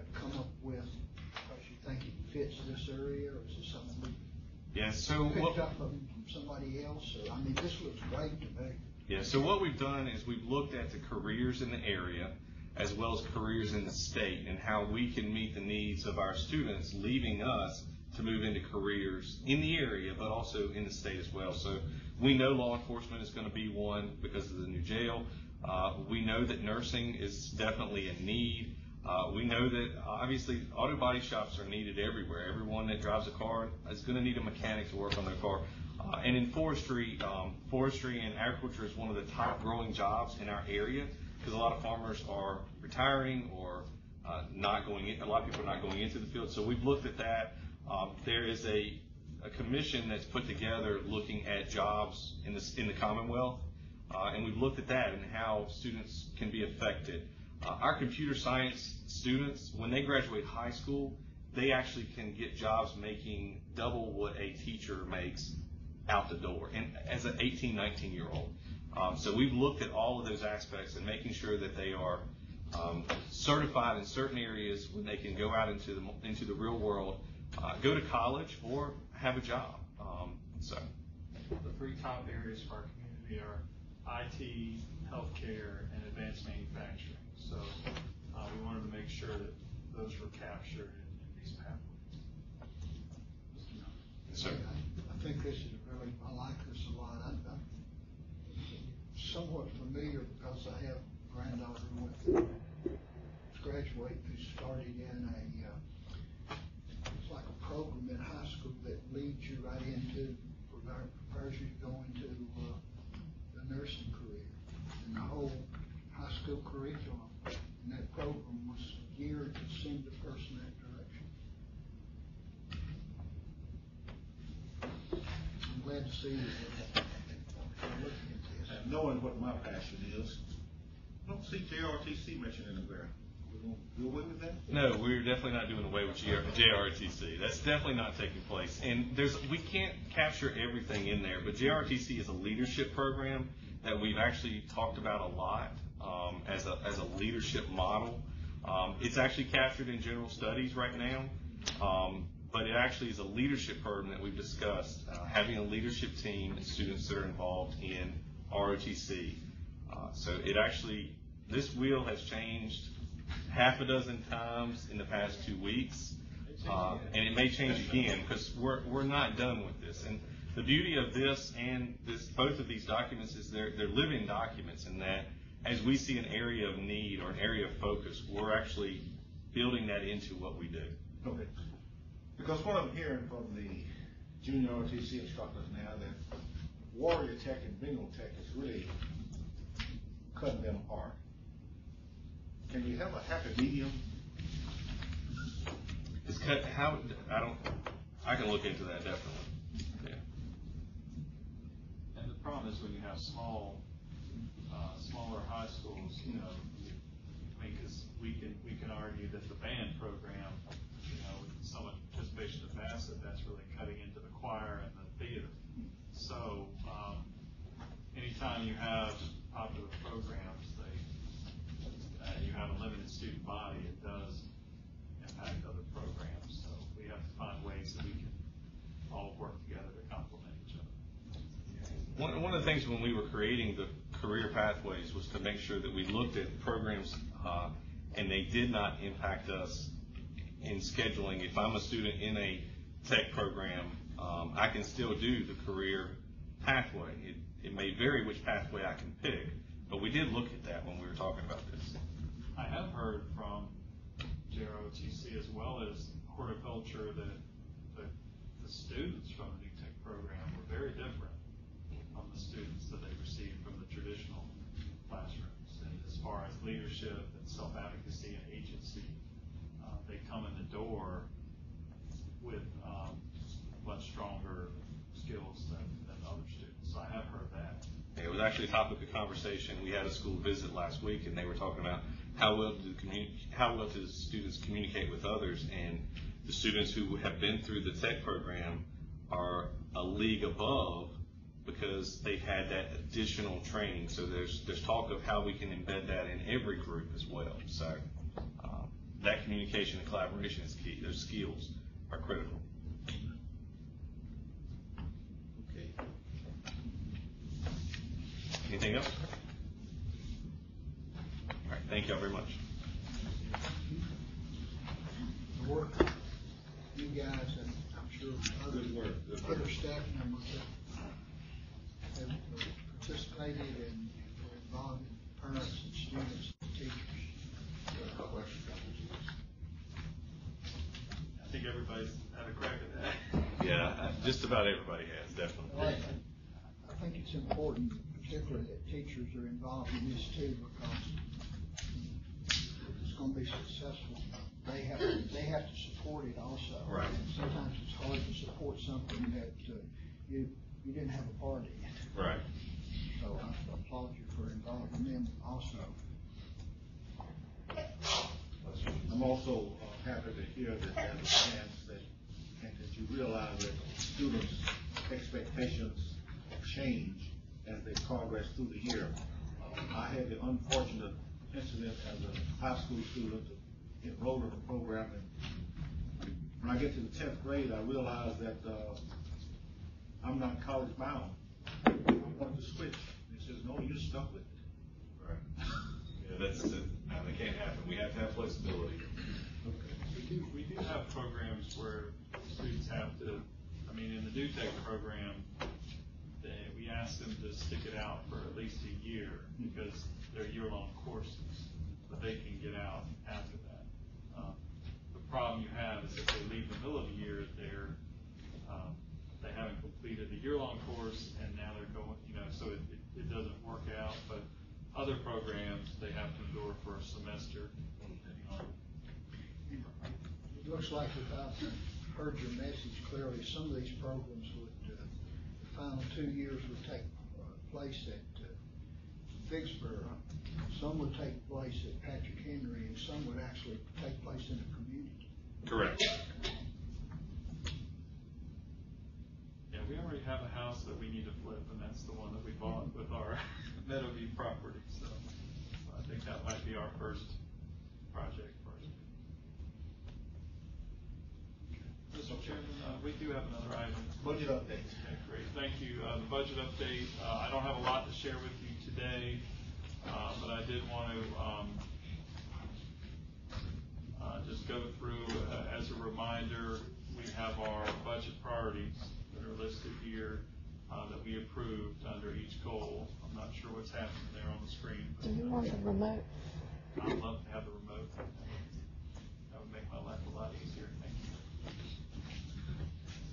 have come up with, because you think it fits this area, or is it something Yeah, so we what, picked up from somebody else, or, I mean, this looks great to me. Yeah, so what we've done is we've looked at the careers in the area as well as careers in the state and how we can meet the needs of our students leaving us to move into careers in the area, but also in the state as well. So we know law enforcement is going to be one because of the new jail. Uh, we know that nursing is definitely a need. Uh, we know that obviously auto body shops are needed everywhere. Everyone that drives a car is going to need a mechanic to work on their car. Uh, and in forestry, um, forestry and agriculture is one of the top growing jobs in our area because a lot of farmers are retiring or uh, not going in, a lot of people are not going into the field. So we've looked at that. Um, there is a, a commission that's put together looking at jobs in the, in the Commonwealth. Uh, and we've looked at that and how students can be affected. Uh, our computer science students, when they graduate high school, they actually can get jobs making double what a teacher makes out the door, and as an 18, 19 year old. Um, so we've looked at all of those aspects and making sure that they are um, certified in certain areas when they can go out into the into the real world, uh, go to college or have a job. Um, so The three top areas for our community are IT, healthcare, and advanced manufacturing. So uh, we wanted to make sure that those were captured in in these pathways. Mr. Miller. I I think this is really, I like this a lot. I'm I'm somewhat familiar because I have a granddaughter who went through, graduated, who started in a, uh, it's like a program in high school that leads you right into, prepare- prepares you to go into, uh, the nursing career. And the whole high school curriculum in that program was geared to send the person that direction. I'm glad to see that we're looking at this. And knowing what my passion is, I don't see JROTC mentioned anywhere. we're gonna do away with that? No, we're definitely not doing away with GR JROTC. That's definitely not taking place. And there's, we can't capture everything in there, but JROTC is a leadership program that we've actually talked about a lot, um, as a, as a leadership model. Um, it's actually captured in general studies right now. Um, but it actually is a leadership program that we've discussed, uh, having a leadership team and students that are involved in ROTC. Uh, so it actually, this wheel has changed half a dozen times in the past two weeks. Uh, and it may change (laughs) again because we're, we're not done with this. And the beauty of this and this, both of these documents is they're, they're living documents in that as we see an area of need or an area of focus, we're actually building that into what we do. Okay. Because what I'm hearing from the junior ROTC instructors now that Warrior Tech and Bengal Tech is really cutting them apart. Can you have a happy medium? It's cut, how, I don't, I can look into that definitely. Yeah. And the problem is when you have small, uh, smaller high schools, you know, I mean, cause we can, we can argue that the band program, you know, with so much participation of Bassett, that's really cutting into the choir and the theater. So, um, anytime you have popular programs, they, uh, you have a limited student body, it does impact other programs. So we have to find ways that we can all work together to complement each other. One, one of the things when we were creating the career pathways was to make sure that we looked at programs, uh, and they did not impact us in scheduling. If I'm a student in a tech program, um, I can still do the career pathway. It, it may vary which pathway I can pick, but we did look at that when we were talking about this. I have heard from JROTC as well as horticulture that the, the students from the New Tech program were very different from the students that they received from the traditional classrooms. And as far as leadership and self-advocacy and they come in the door with, um, much stronger skills than, than other students. I have heard that. It was actually a topic of conversation. We had a school visit last week, and they were talking about how well do communi- how well do students communicate with others, and the students who have been through the tech program are a league above because they've had that additional training. So there's there's talk of how we can embed that in every group as well. So that communication and collaboration is key. Those skills are critical. Okay. Anything else? All right, thank you all very much. The work you guys and I'm sure other, Good work, good work. other staff members have, have participated and were involved in parents and students and teachers. I think everybody's had a crack at that. (laughs) Yeah, just about everybody has, definitely. Well, I think it's important, particularly that teachers are involved in this too, because if it's gonna be successful, they have, they have to support it also. Right. And Sometimes it's hard to support something that, uh, you, you didn't have a part in. Right. So I applaud you for involving them also. I'm also uh, happy to hear that there's a chance that, and that you realize that students' expectations change as they progress through the year. Uh, I had the unfortunate incident as a high school student to enroll in the program, and when I get to the tenth grade, I realized that, uh, I'm not college bound. I wanted to switch. He says, no, you're stuck with it. Right. (laughs) That's, it. No, that can't happen. We have to have flexibility. Okay. We do, we do have programs where students have to, I mean, in the DUTEC program, they, we ask them to stick it out for at least a year because they're year-long courses, but they can get out after that. Um, The problem you have is if they leave the middle of the year, they're, um, they haven't completed the year-long course and now they're going, you know, so it, it- it doesn't work out. But other programs, they have to endure for a semester, It looks like if I heard your message clearly, some of these programs would, uh, the final two years would take uh, place at uh, Figsboro some would take place at Patrick Henry and some would actually take place in the community. Correct. Yeah, we already have a house that we need to flip, and that's the one that we bought with our Meadowview property, so I think that might be our first project first. Mr. Chairman, uh, we do have another item. Budget update. Okay, great, thank you. Uh, the budget update, uh, I don't have a lot to share with you today, uh, but I did want to, um, uh, just go through, uh, as a reminder, we have our budget priorities that are listed here, uh, that we approved under each goal. I'm not sure what's happening there on the screen. but, Do you uh, want the remote? I'd love to have the remote. That would make my life a lot easier, thank you.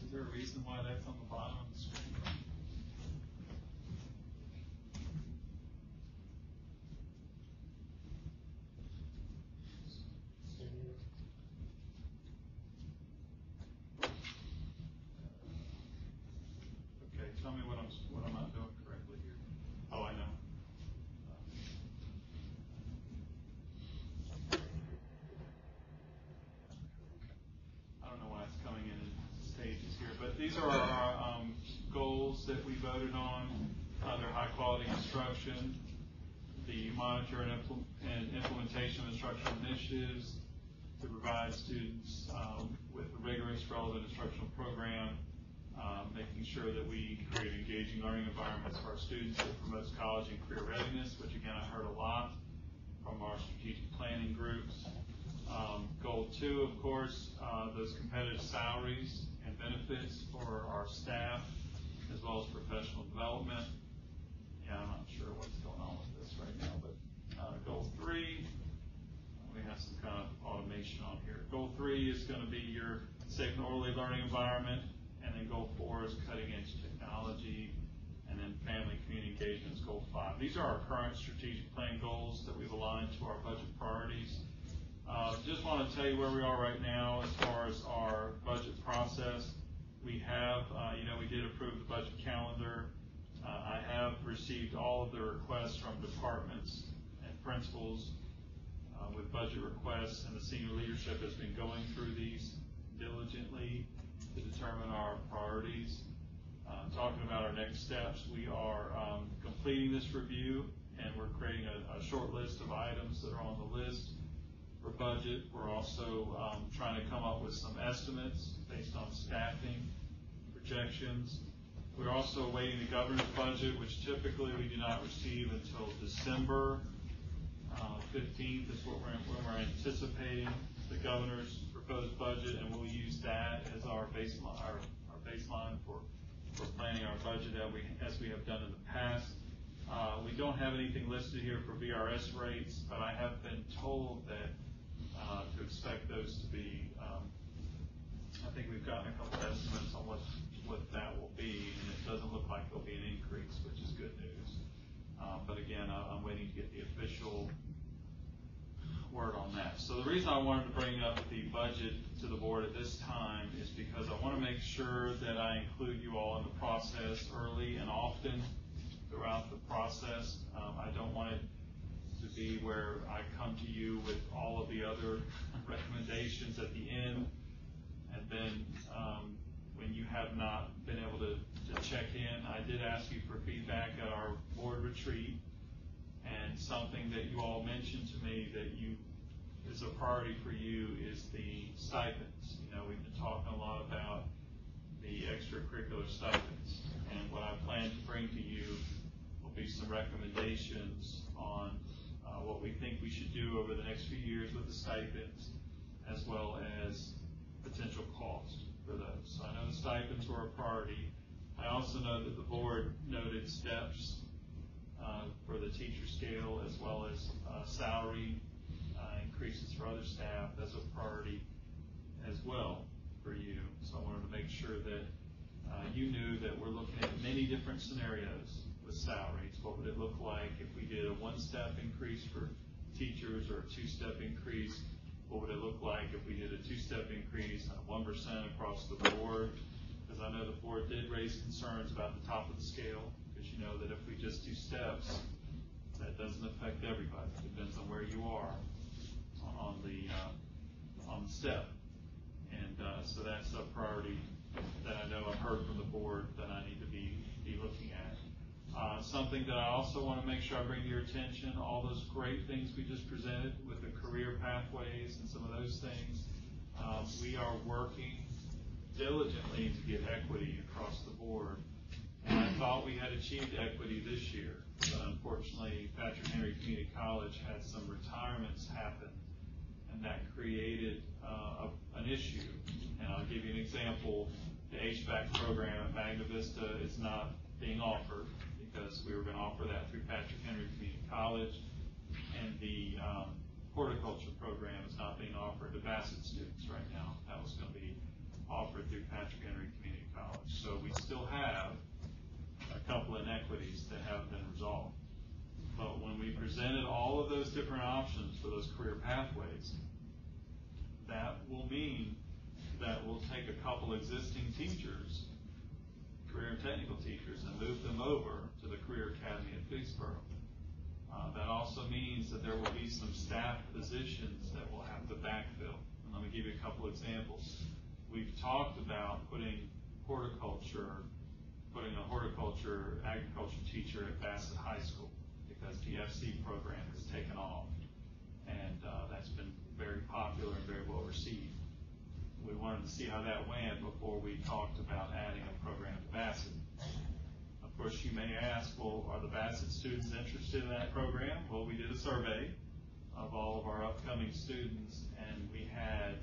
Is there a reason why that's on the bottom of the screen? Okay, tell me what I'm, what I'm not doing correctly here. Oh, I know. I don't know why it's coming in stages here, but these are our, um, goals voted on under high-quality instruction, the monitor and implement, and implementation of instructional initiatives to provide students, um, with a rigorous, relevant instructional program, um, making sure that we create engaging learning environments for our students that promotes college and career readiness, which again, I heard a lot from our strategic planning groups. Um, goal two, of course, uh, those competitive salaries and benefits for our staff, as well as professional development. Yeah, I'm not sure what's going on with this right now, but, uh, goal three, we have some kind of automation on here. Goal three is gonna be your safe and orderly learning environment, and then goal four is cutting edge technology, and then family is goal five. These are our current strategic plan goals that we've aligned to our budget priorities. Uh, just wanna tell you where we are right now as far as our budget process. We have, uh, you know, we did approve the budget calendar. Uh, I have received all of the requests from departments and principals uh, with budget requests, and the senior leadership has been going through these diligently to determine our priorities. Talking about our next steps, we are um, completing this review, and we're creating a short list of items that are on the list for budget. We're also um, trying to come up with some estimates based on staffing projections. We're also awaiting the governor's budget, which typically we do not receive until December uh, fifteenth is what we're, when we're anticipating the governor's proposed budget, and we'll use that as our baseline, our, our baseline for, for planning our budget as we, as we have done in the past. Uh, we don't have anything listed here for VRS rates, but I have been told that, uh, to expect those to be, um, I think we've gotten a couple estimates on what, what that will be, and it doesn't look like there'll be an increase, which is good news. Uh, but again, I, I'm waiting to get the official word on that. So the reason I wanted to bring up the budget to the board at this time is because I want to make sure that I include you all in the process early and often throughout the process. Um, I don't want it to be where I come to you with all of the other recommendations at the end, and then, um, when you have not been able to, to check in, I did ask you for feedback at our board retreat, and something that you all mentioned to me that you, is a priority for you is the stipends. You know, we've been talking a lot about the extracurricular stipends, and what I plan to bring to you will be some recommendations on, uh, what we think we should do over the next few years with the stipends, as well as potential cost for those. So I know the stipends were a priority. I also know that the board noted steps, uh, for the teacher scale as well as, uh, salary, uh, increases for other staff as a priority as well for you. So I wanted to make sure that, uh, you knew that we're looking at many different scenarios with salaries. What would it look like if we did a one-step increase for teachers or a two-step increase? What would it look like if we did a two-step increase and one percent across the board? Because I know the board did raise concerns about the top of the scale, because you know that if we just do steps, That doesn't affect everybody, It depends on where you are on the, uh, on the step. And, uh, so that's a priority that I know I've heard from the board that I need to be, be looking. Uh, something that I also want to make sure I bring to your attention, all those great things we just presented with the career pathways and some of those things. Um, we are working diligently to get equity across the board. And I thought we had achieved equity this year, but unfortunately, Patrick Henry Community College had some retirements happen, and that created, uh, a- an issue. And I'll give you an example, the HVAC program at Magna Vista is not being offered, because we were gonna offer that through Patrick Henry Community College. And the, um, horticulture program is not being offered to Bassett students right now. That was gonna be offered through Patrick Henry Community College. So we still have a couple inequities that haven't been resolved. But when we presented all of those different options for those career pathways, that will mean that we'll take a couple existing teachers, career and technical teachers, and move them over to the Career Academy at Figsboro. Uh, that also means that there will be some staff positions that will have to backfill. And let me give you a couple examples. We've talked about putting horticulture, putting a horticulture, agriculture teacher at Bassett High School because the FC program has taken off. And, uh, that's been very popular and very well received. We wanted to see how that went before we talked about adding a program to Bassett. Of course, you may ask, well, are the Bassett students interested in that program? Well, we did a survey of all of our upcoming students, and we had,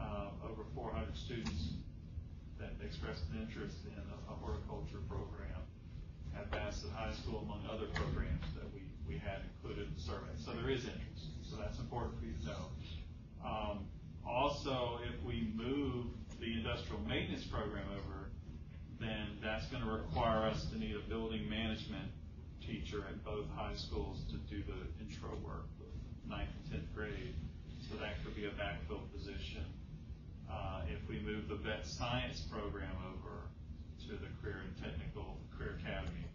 uh, over four hundred students that expressed an interest in a a horticulture program at Bassett High School, among other programs that we, we had included in the survey. So there is interest, so that's important for you to know. Um, also, if we move the industrial maintenance program over, then that's gonna require us to need a building management teacher at both high schools to do the intro work, with ninth and tenth grade. So that could be a backfill position. Uh, if we move the vet science program over to the career and technical, career academy,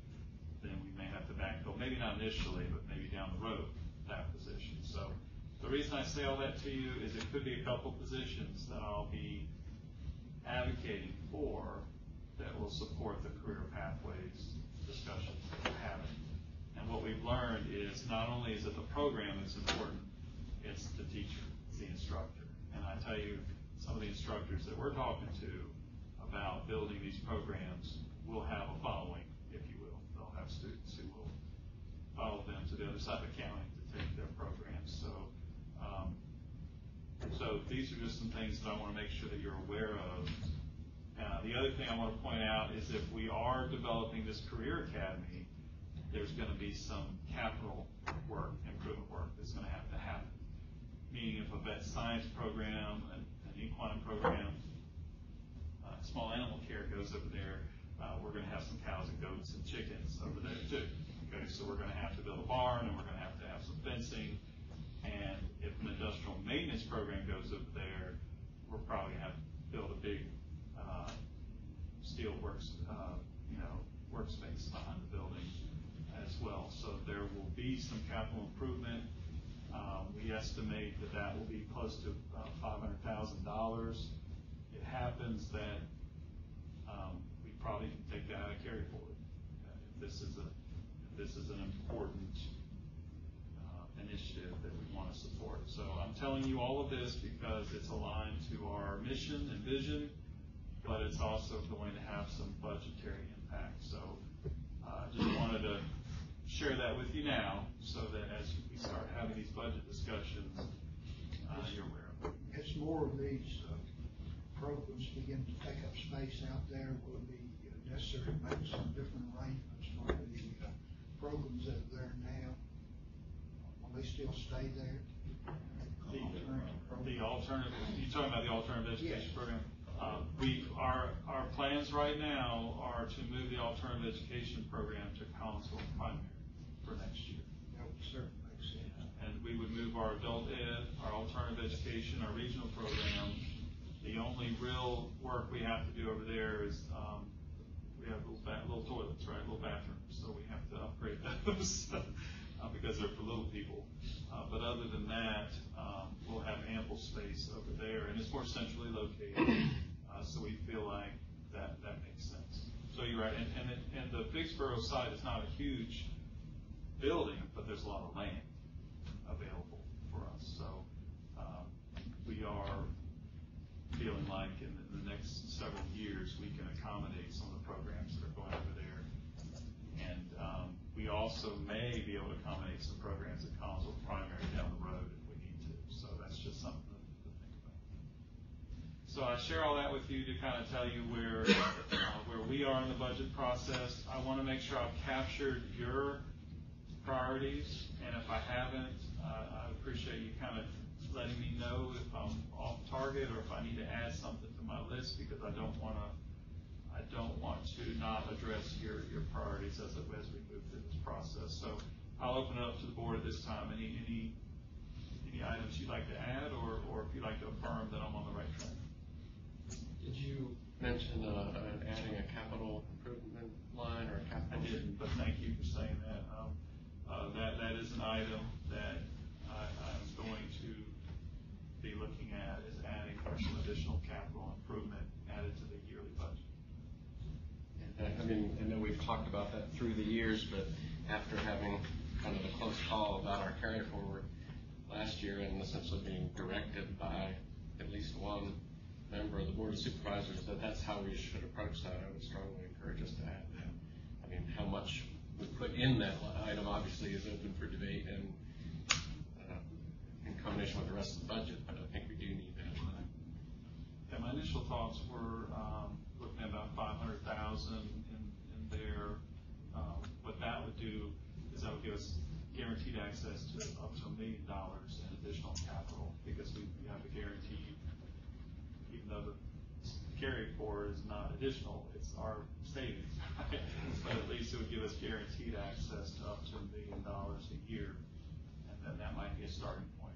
then we may have to backfill, maybe not initially, but maybe down the road, that position. So the reason I say all that to you is it could be a couple positions that I'll be advocating for that will support the career pathways discussion that we're having. And what we've learned is not only is it the program that's important, it's the teacher, it's the instructor. And I tell you, some of the instructors that we're talking to about building these programs will have a following, if you will. They'll have students who will follow them to the other side of the county to take their programs. So, um, so these are just some things that I want to make sure that you're aware of. Uh, the other thing I want to point out is if we are developing this career academy, there's going to be some capital work, improvement work that's going to have to happen. Meaning if a vet science program, an, an equine program, uh, small animal care goes over there, uh, we're going to have some cows and goats and chickens over there too. Okay, so we're going to have to build a barn and we're going to have to have some fencing. And if an industrial maintenance program goes over there, we're probably to have to build a big, uh, steel works, uh, you know, workspace behind the building as well. So there will be some capital improvement. Um, we estimate that that will be close to, uh, five hundred thousand dollars. It happens that, um, we probably can take that out of carry forward. Uh, If this is a, if this is an important, initiative that we want to support. So I'm telling you all of this because it's aligned to our mission and vision, but it's also going to have some budgetary impact. So, uh, just wanted to share that with you now, so that as we start having these budget discussions, uh, you're aware of it. As more of these uh, programs begin to take up space out there, will it be necessary to make some different arrangements for the uh, programs that are there now? Will they still stay there? The, Alternative the alternative, you talking about the alternative education Yes. program? Uh, we, our, our plans right now are to move the alternative education program to Collinsville primary for next year. That would certainly make sense. And we would move our adult ed, our alternative education, our regional program. The only real work we have to do over there is, um, we have little ba- little toilets, right, little bathrooms, so we have to upgrade (laughs) those. Uh, because they're for little people. Uh, but other than that, um, we'll have ample space over there, and it's more centrally located, (coughs) uh, so we feel like that, that makes sense. So you're right, and, and, it- and the Figsboro site is not a huge building, but there's a lot of land available for us, so, um, we are feeling like in the, the next several years, we can accommodate some of the programs that are going over there. And, um, we also may be able to accommodate some programs at Collinsville Primary down the road if we need to, so that's just something to to think about. So I share all that with you to kind of tell you where, uh, where we are in the budget process. I want to make sure I've captured your priorities, and if I haven't, uh, I appreciate you kind of letting me know if I'm off target or if I need to add something to my list, because I don't want to, I don't want to not address your, your priorities as, as we move through this process. So I'll open it up to the board at this time. Any, any, any items you'd like to add, or, or if you'd like to affirm that I'm on the right track? Did you mention uh, adding a capital improvement line or a capital? I didn't, but thank you for saying that. Um, uh, that, that is an item that I, I'm going to be looking at, is adding some additional capital improvement added to the yearly budget. And I I mean, I know we've talked about that through the years, but after having kind of a close call about our carry forward last year and essentially being directed by at least one member of the Board of Supervisors that that's how we should approach that, I would strongly encourage us to add that. I mean, how much we put in that item obviously is open for debate and uh, in combination with the rest of the budget, but I think we do need that line. Yeah, my initial thoughts were, um, about five hundred thousand in, in there. Um, what that would do is that would give us guaranteed access to up to a million dollars in additional capital, because we have a guarantee, even though the carry forward is not additional, it's our savings. (laughs) But at least it would give us guaranteed access to up to a million dollars a year, and then that might be a starting point?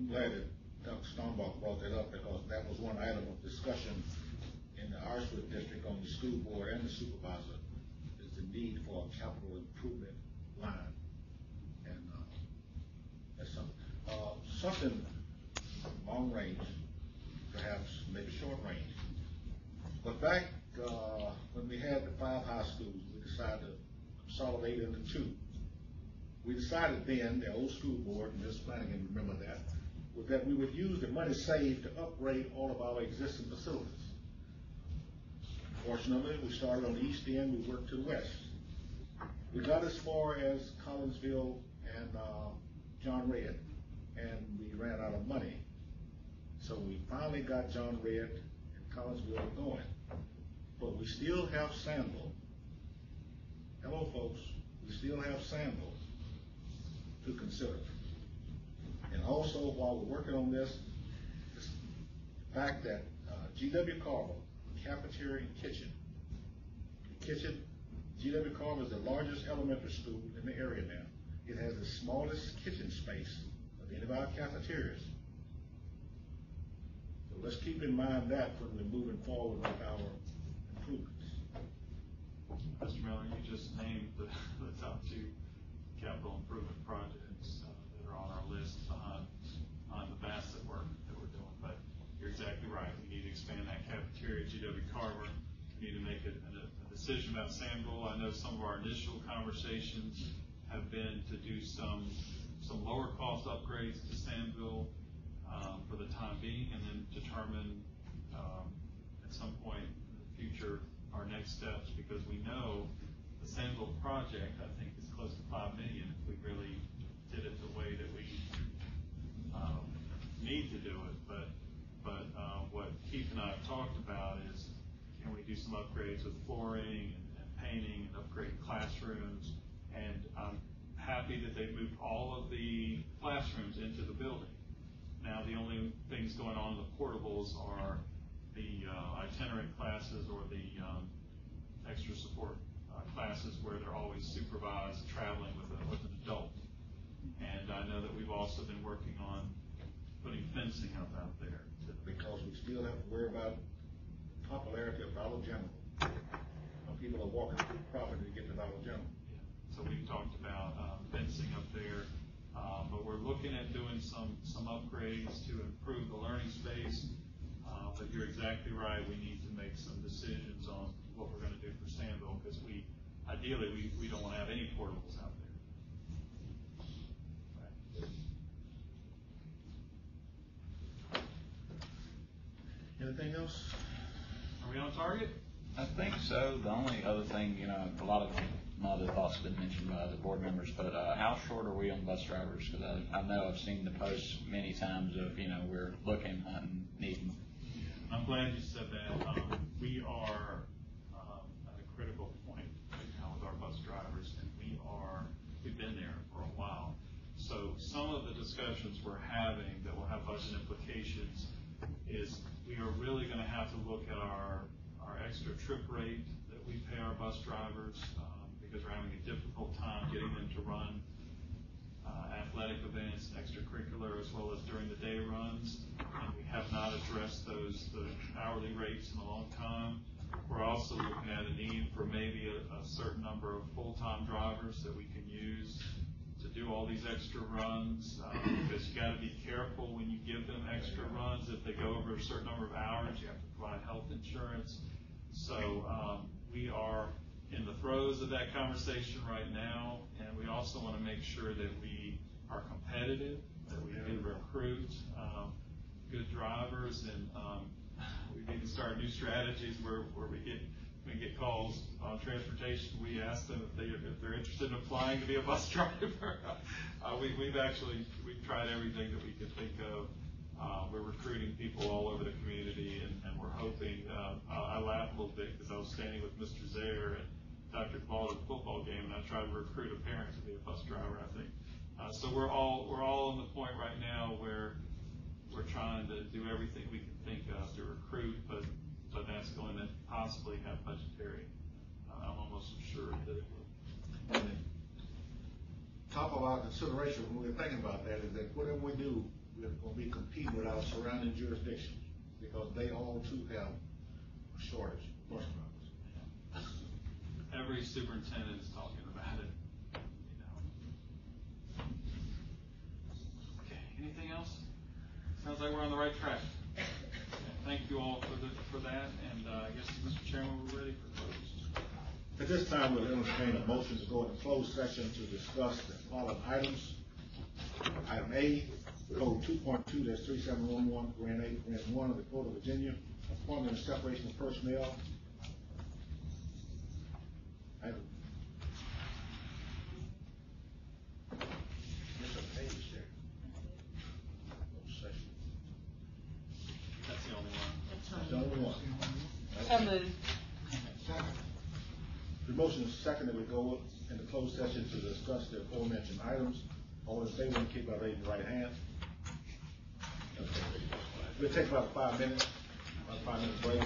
I'm glad that Dr. Stormbach brought that up because that was one item of discussion in the Iriswood District on the school board and the supervisor, is the need for a capital improvement line. And, uh, that's something, uh, something long range, perhaps maybe short range. But back, uh, when we had the five high schools, we decided to consolidate into two. We decided then, the old school board, and Ms. Flanagan remember that, was that we would use the money saved to upgrade all of our existing facilities. Fortunately, we started on the east end, we worked to the west. We got as far as Collinsville and, uh, John Redd, and we ran out of money. So we finally got John Redd and Collinsville going. But we still have Sanville. Hello, folks, we still have Sanville to consider. And also, while we're working on this, the fact that uh, G.W. Carver, cafeteria and kitchen, the kitchen, G.W. Carver is the largest elementary school in the area now. It has the smallest kitchen space of any of our cafeterias. So let's keep in mind that when we're moving forward with our improvements. Mr. Miller, you just named the, the top two capital improvement projects uh, that are on our list behind, behind the Bassett work that we're doing. But you're exactly right. We need to expand that at GW Carver. Need to make a, a a decision about Sanville. I know some of our initial conversations have been to do some, some lower cost upgrades to Sanville um, for the time being, and then determine um, at some point in the future our next steps, because we know the Sandville project, I think, is close to five million if we really did it the way that we um, need to do it. But, but uh, what Keith and I have talked about is, can we do some upgrades with flooring and and painting and upgrade classrooms? And I'm happy that they've moved all of the classrooms into the building. Now, the only things going on in the portables are the uh, itinerant classes or the um, extra support uh, classes where they're always supervised, traveling with, a, with an adult. And I know that we've also been working on putting fencing up out there. To- because we still have to worry about popularity of Dollar General. Some people are walking through property to get to Dollar General. So so we've talked about, um, fencing up there. Um, but we're looking at doing some, some upgrades to improve the learning space. Uh, but you're exactly right, we need to make some decisions on what we're gonna do for Sanville, because we, ideally, we, we don't wanna have any portables out there. Anything else? Are we on target? I think so. The only other thing, you know, a lot of my other thoughts have been mentioned by the board members, but uh, how short are we on bus drivers? Because I, I know I've seen the posts many times of, you know, we're looking, hunting, needing. I'm glad you said that. Um, we are, um, at a critical point right now with our bus drivers, and we are, we've been there for a while. So some of the discussions we're having that will have budget implications is we are really gonna have to look at our, our extra trip rate that we pay our bus drivers, um, because we're having a difficult time getting them to run uh, athletic events, extracurricular, as well as during the day runs. And we have not addressed those, the hourly rates in a long time. We're also looking at a need for maybe a, a certain number of full-time drivers that we can use to do all these extra runs, uh, (clears throat) because you gotta be careful when you give them extra runs. If they go over a certain number of hours, you have to provide health insurance. So, um, we are in the throes of that conversation right now, and we also want to make sure that we are competitive, that we can recruit, um, good drivers, and, um, we need to start new strategies where, where we get, we get calls on transportation, we ask them if they, if they're interested in applying to be a bus (laughs) driver. Uh, we, we've actually, we've tried everything that we could think of. Uh, we're recruiting people all over the community and, and we're hoping, uh, I I laugh a little bit because I was standing with Mr. Zaire and Dr. Ball at a football game and I tried to recruit a parent to be a bus driver, I think. Uh, so we're all, we're all on the point right now where we're trying to do everything we can think of to recruit, but, but that's going to possibly have budgetary, uh, I'm almost sure that it will. And top of our consideration when we're thinking about that is that whatever we do, we're gonna be competing with our surrounding jurisdictions, because they all too have a shortage of bus drivers. Every superintendent is talking about it, you know. Okay, anything else? Sounds like we're on the right track. Thank you all for the, for that, and, uh, I guess, Mr. Chairman, we're ready for close. At this time, we'll entertain a motion to go into closed session to discuss the following items. Item A, code two point two, that's three seven one one, grant eight, grant one of the Code of Virginia, appointment and separation of personnel. Item. So moved. The motion is second that we go in the closed session to discuss the aforementioned items. All in favor, indicate by raising your right hand. We'll take about five minutes, about five minutes break.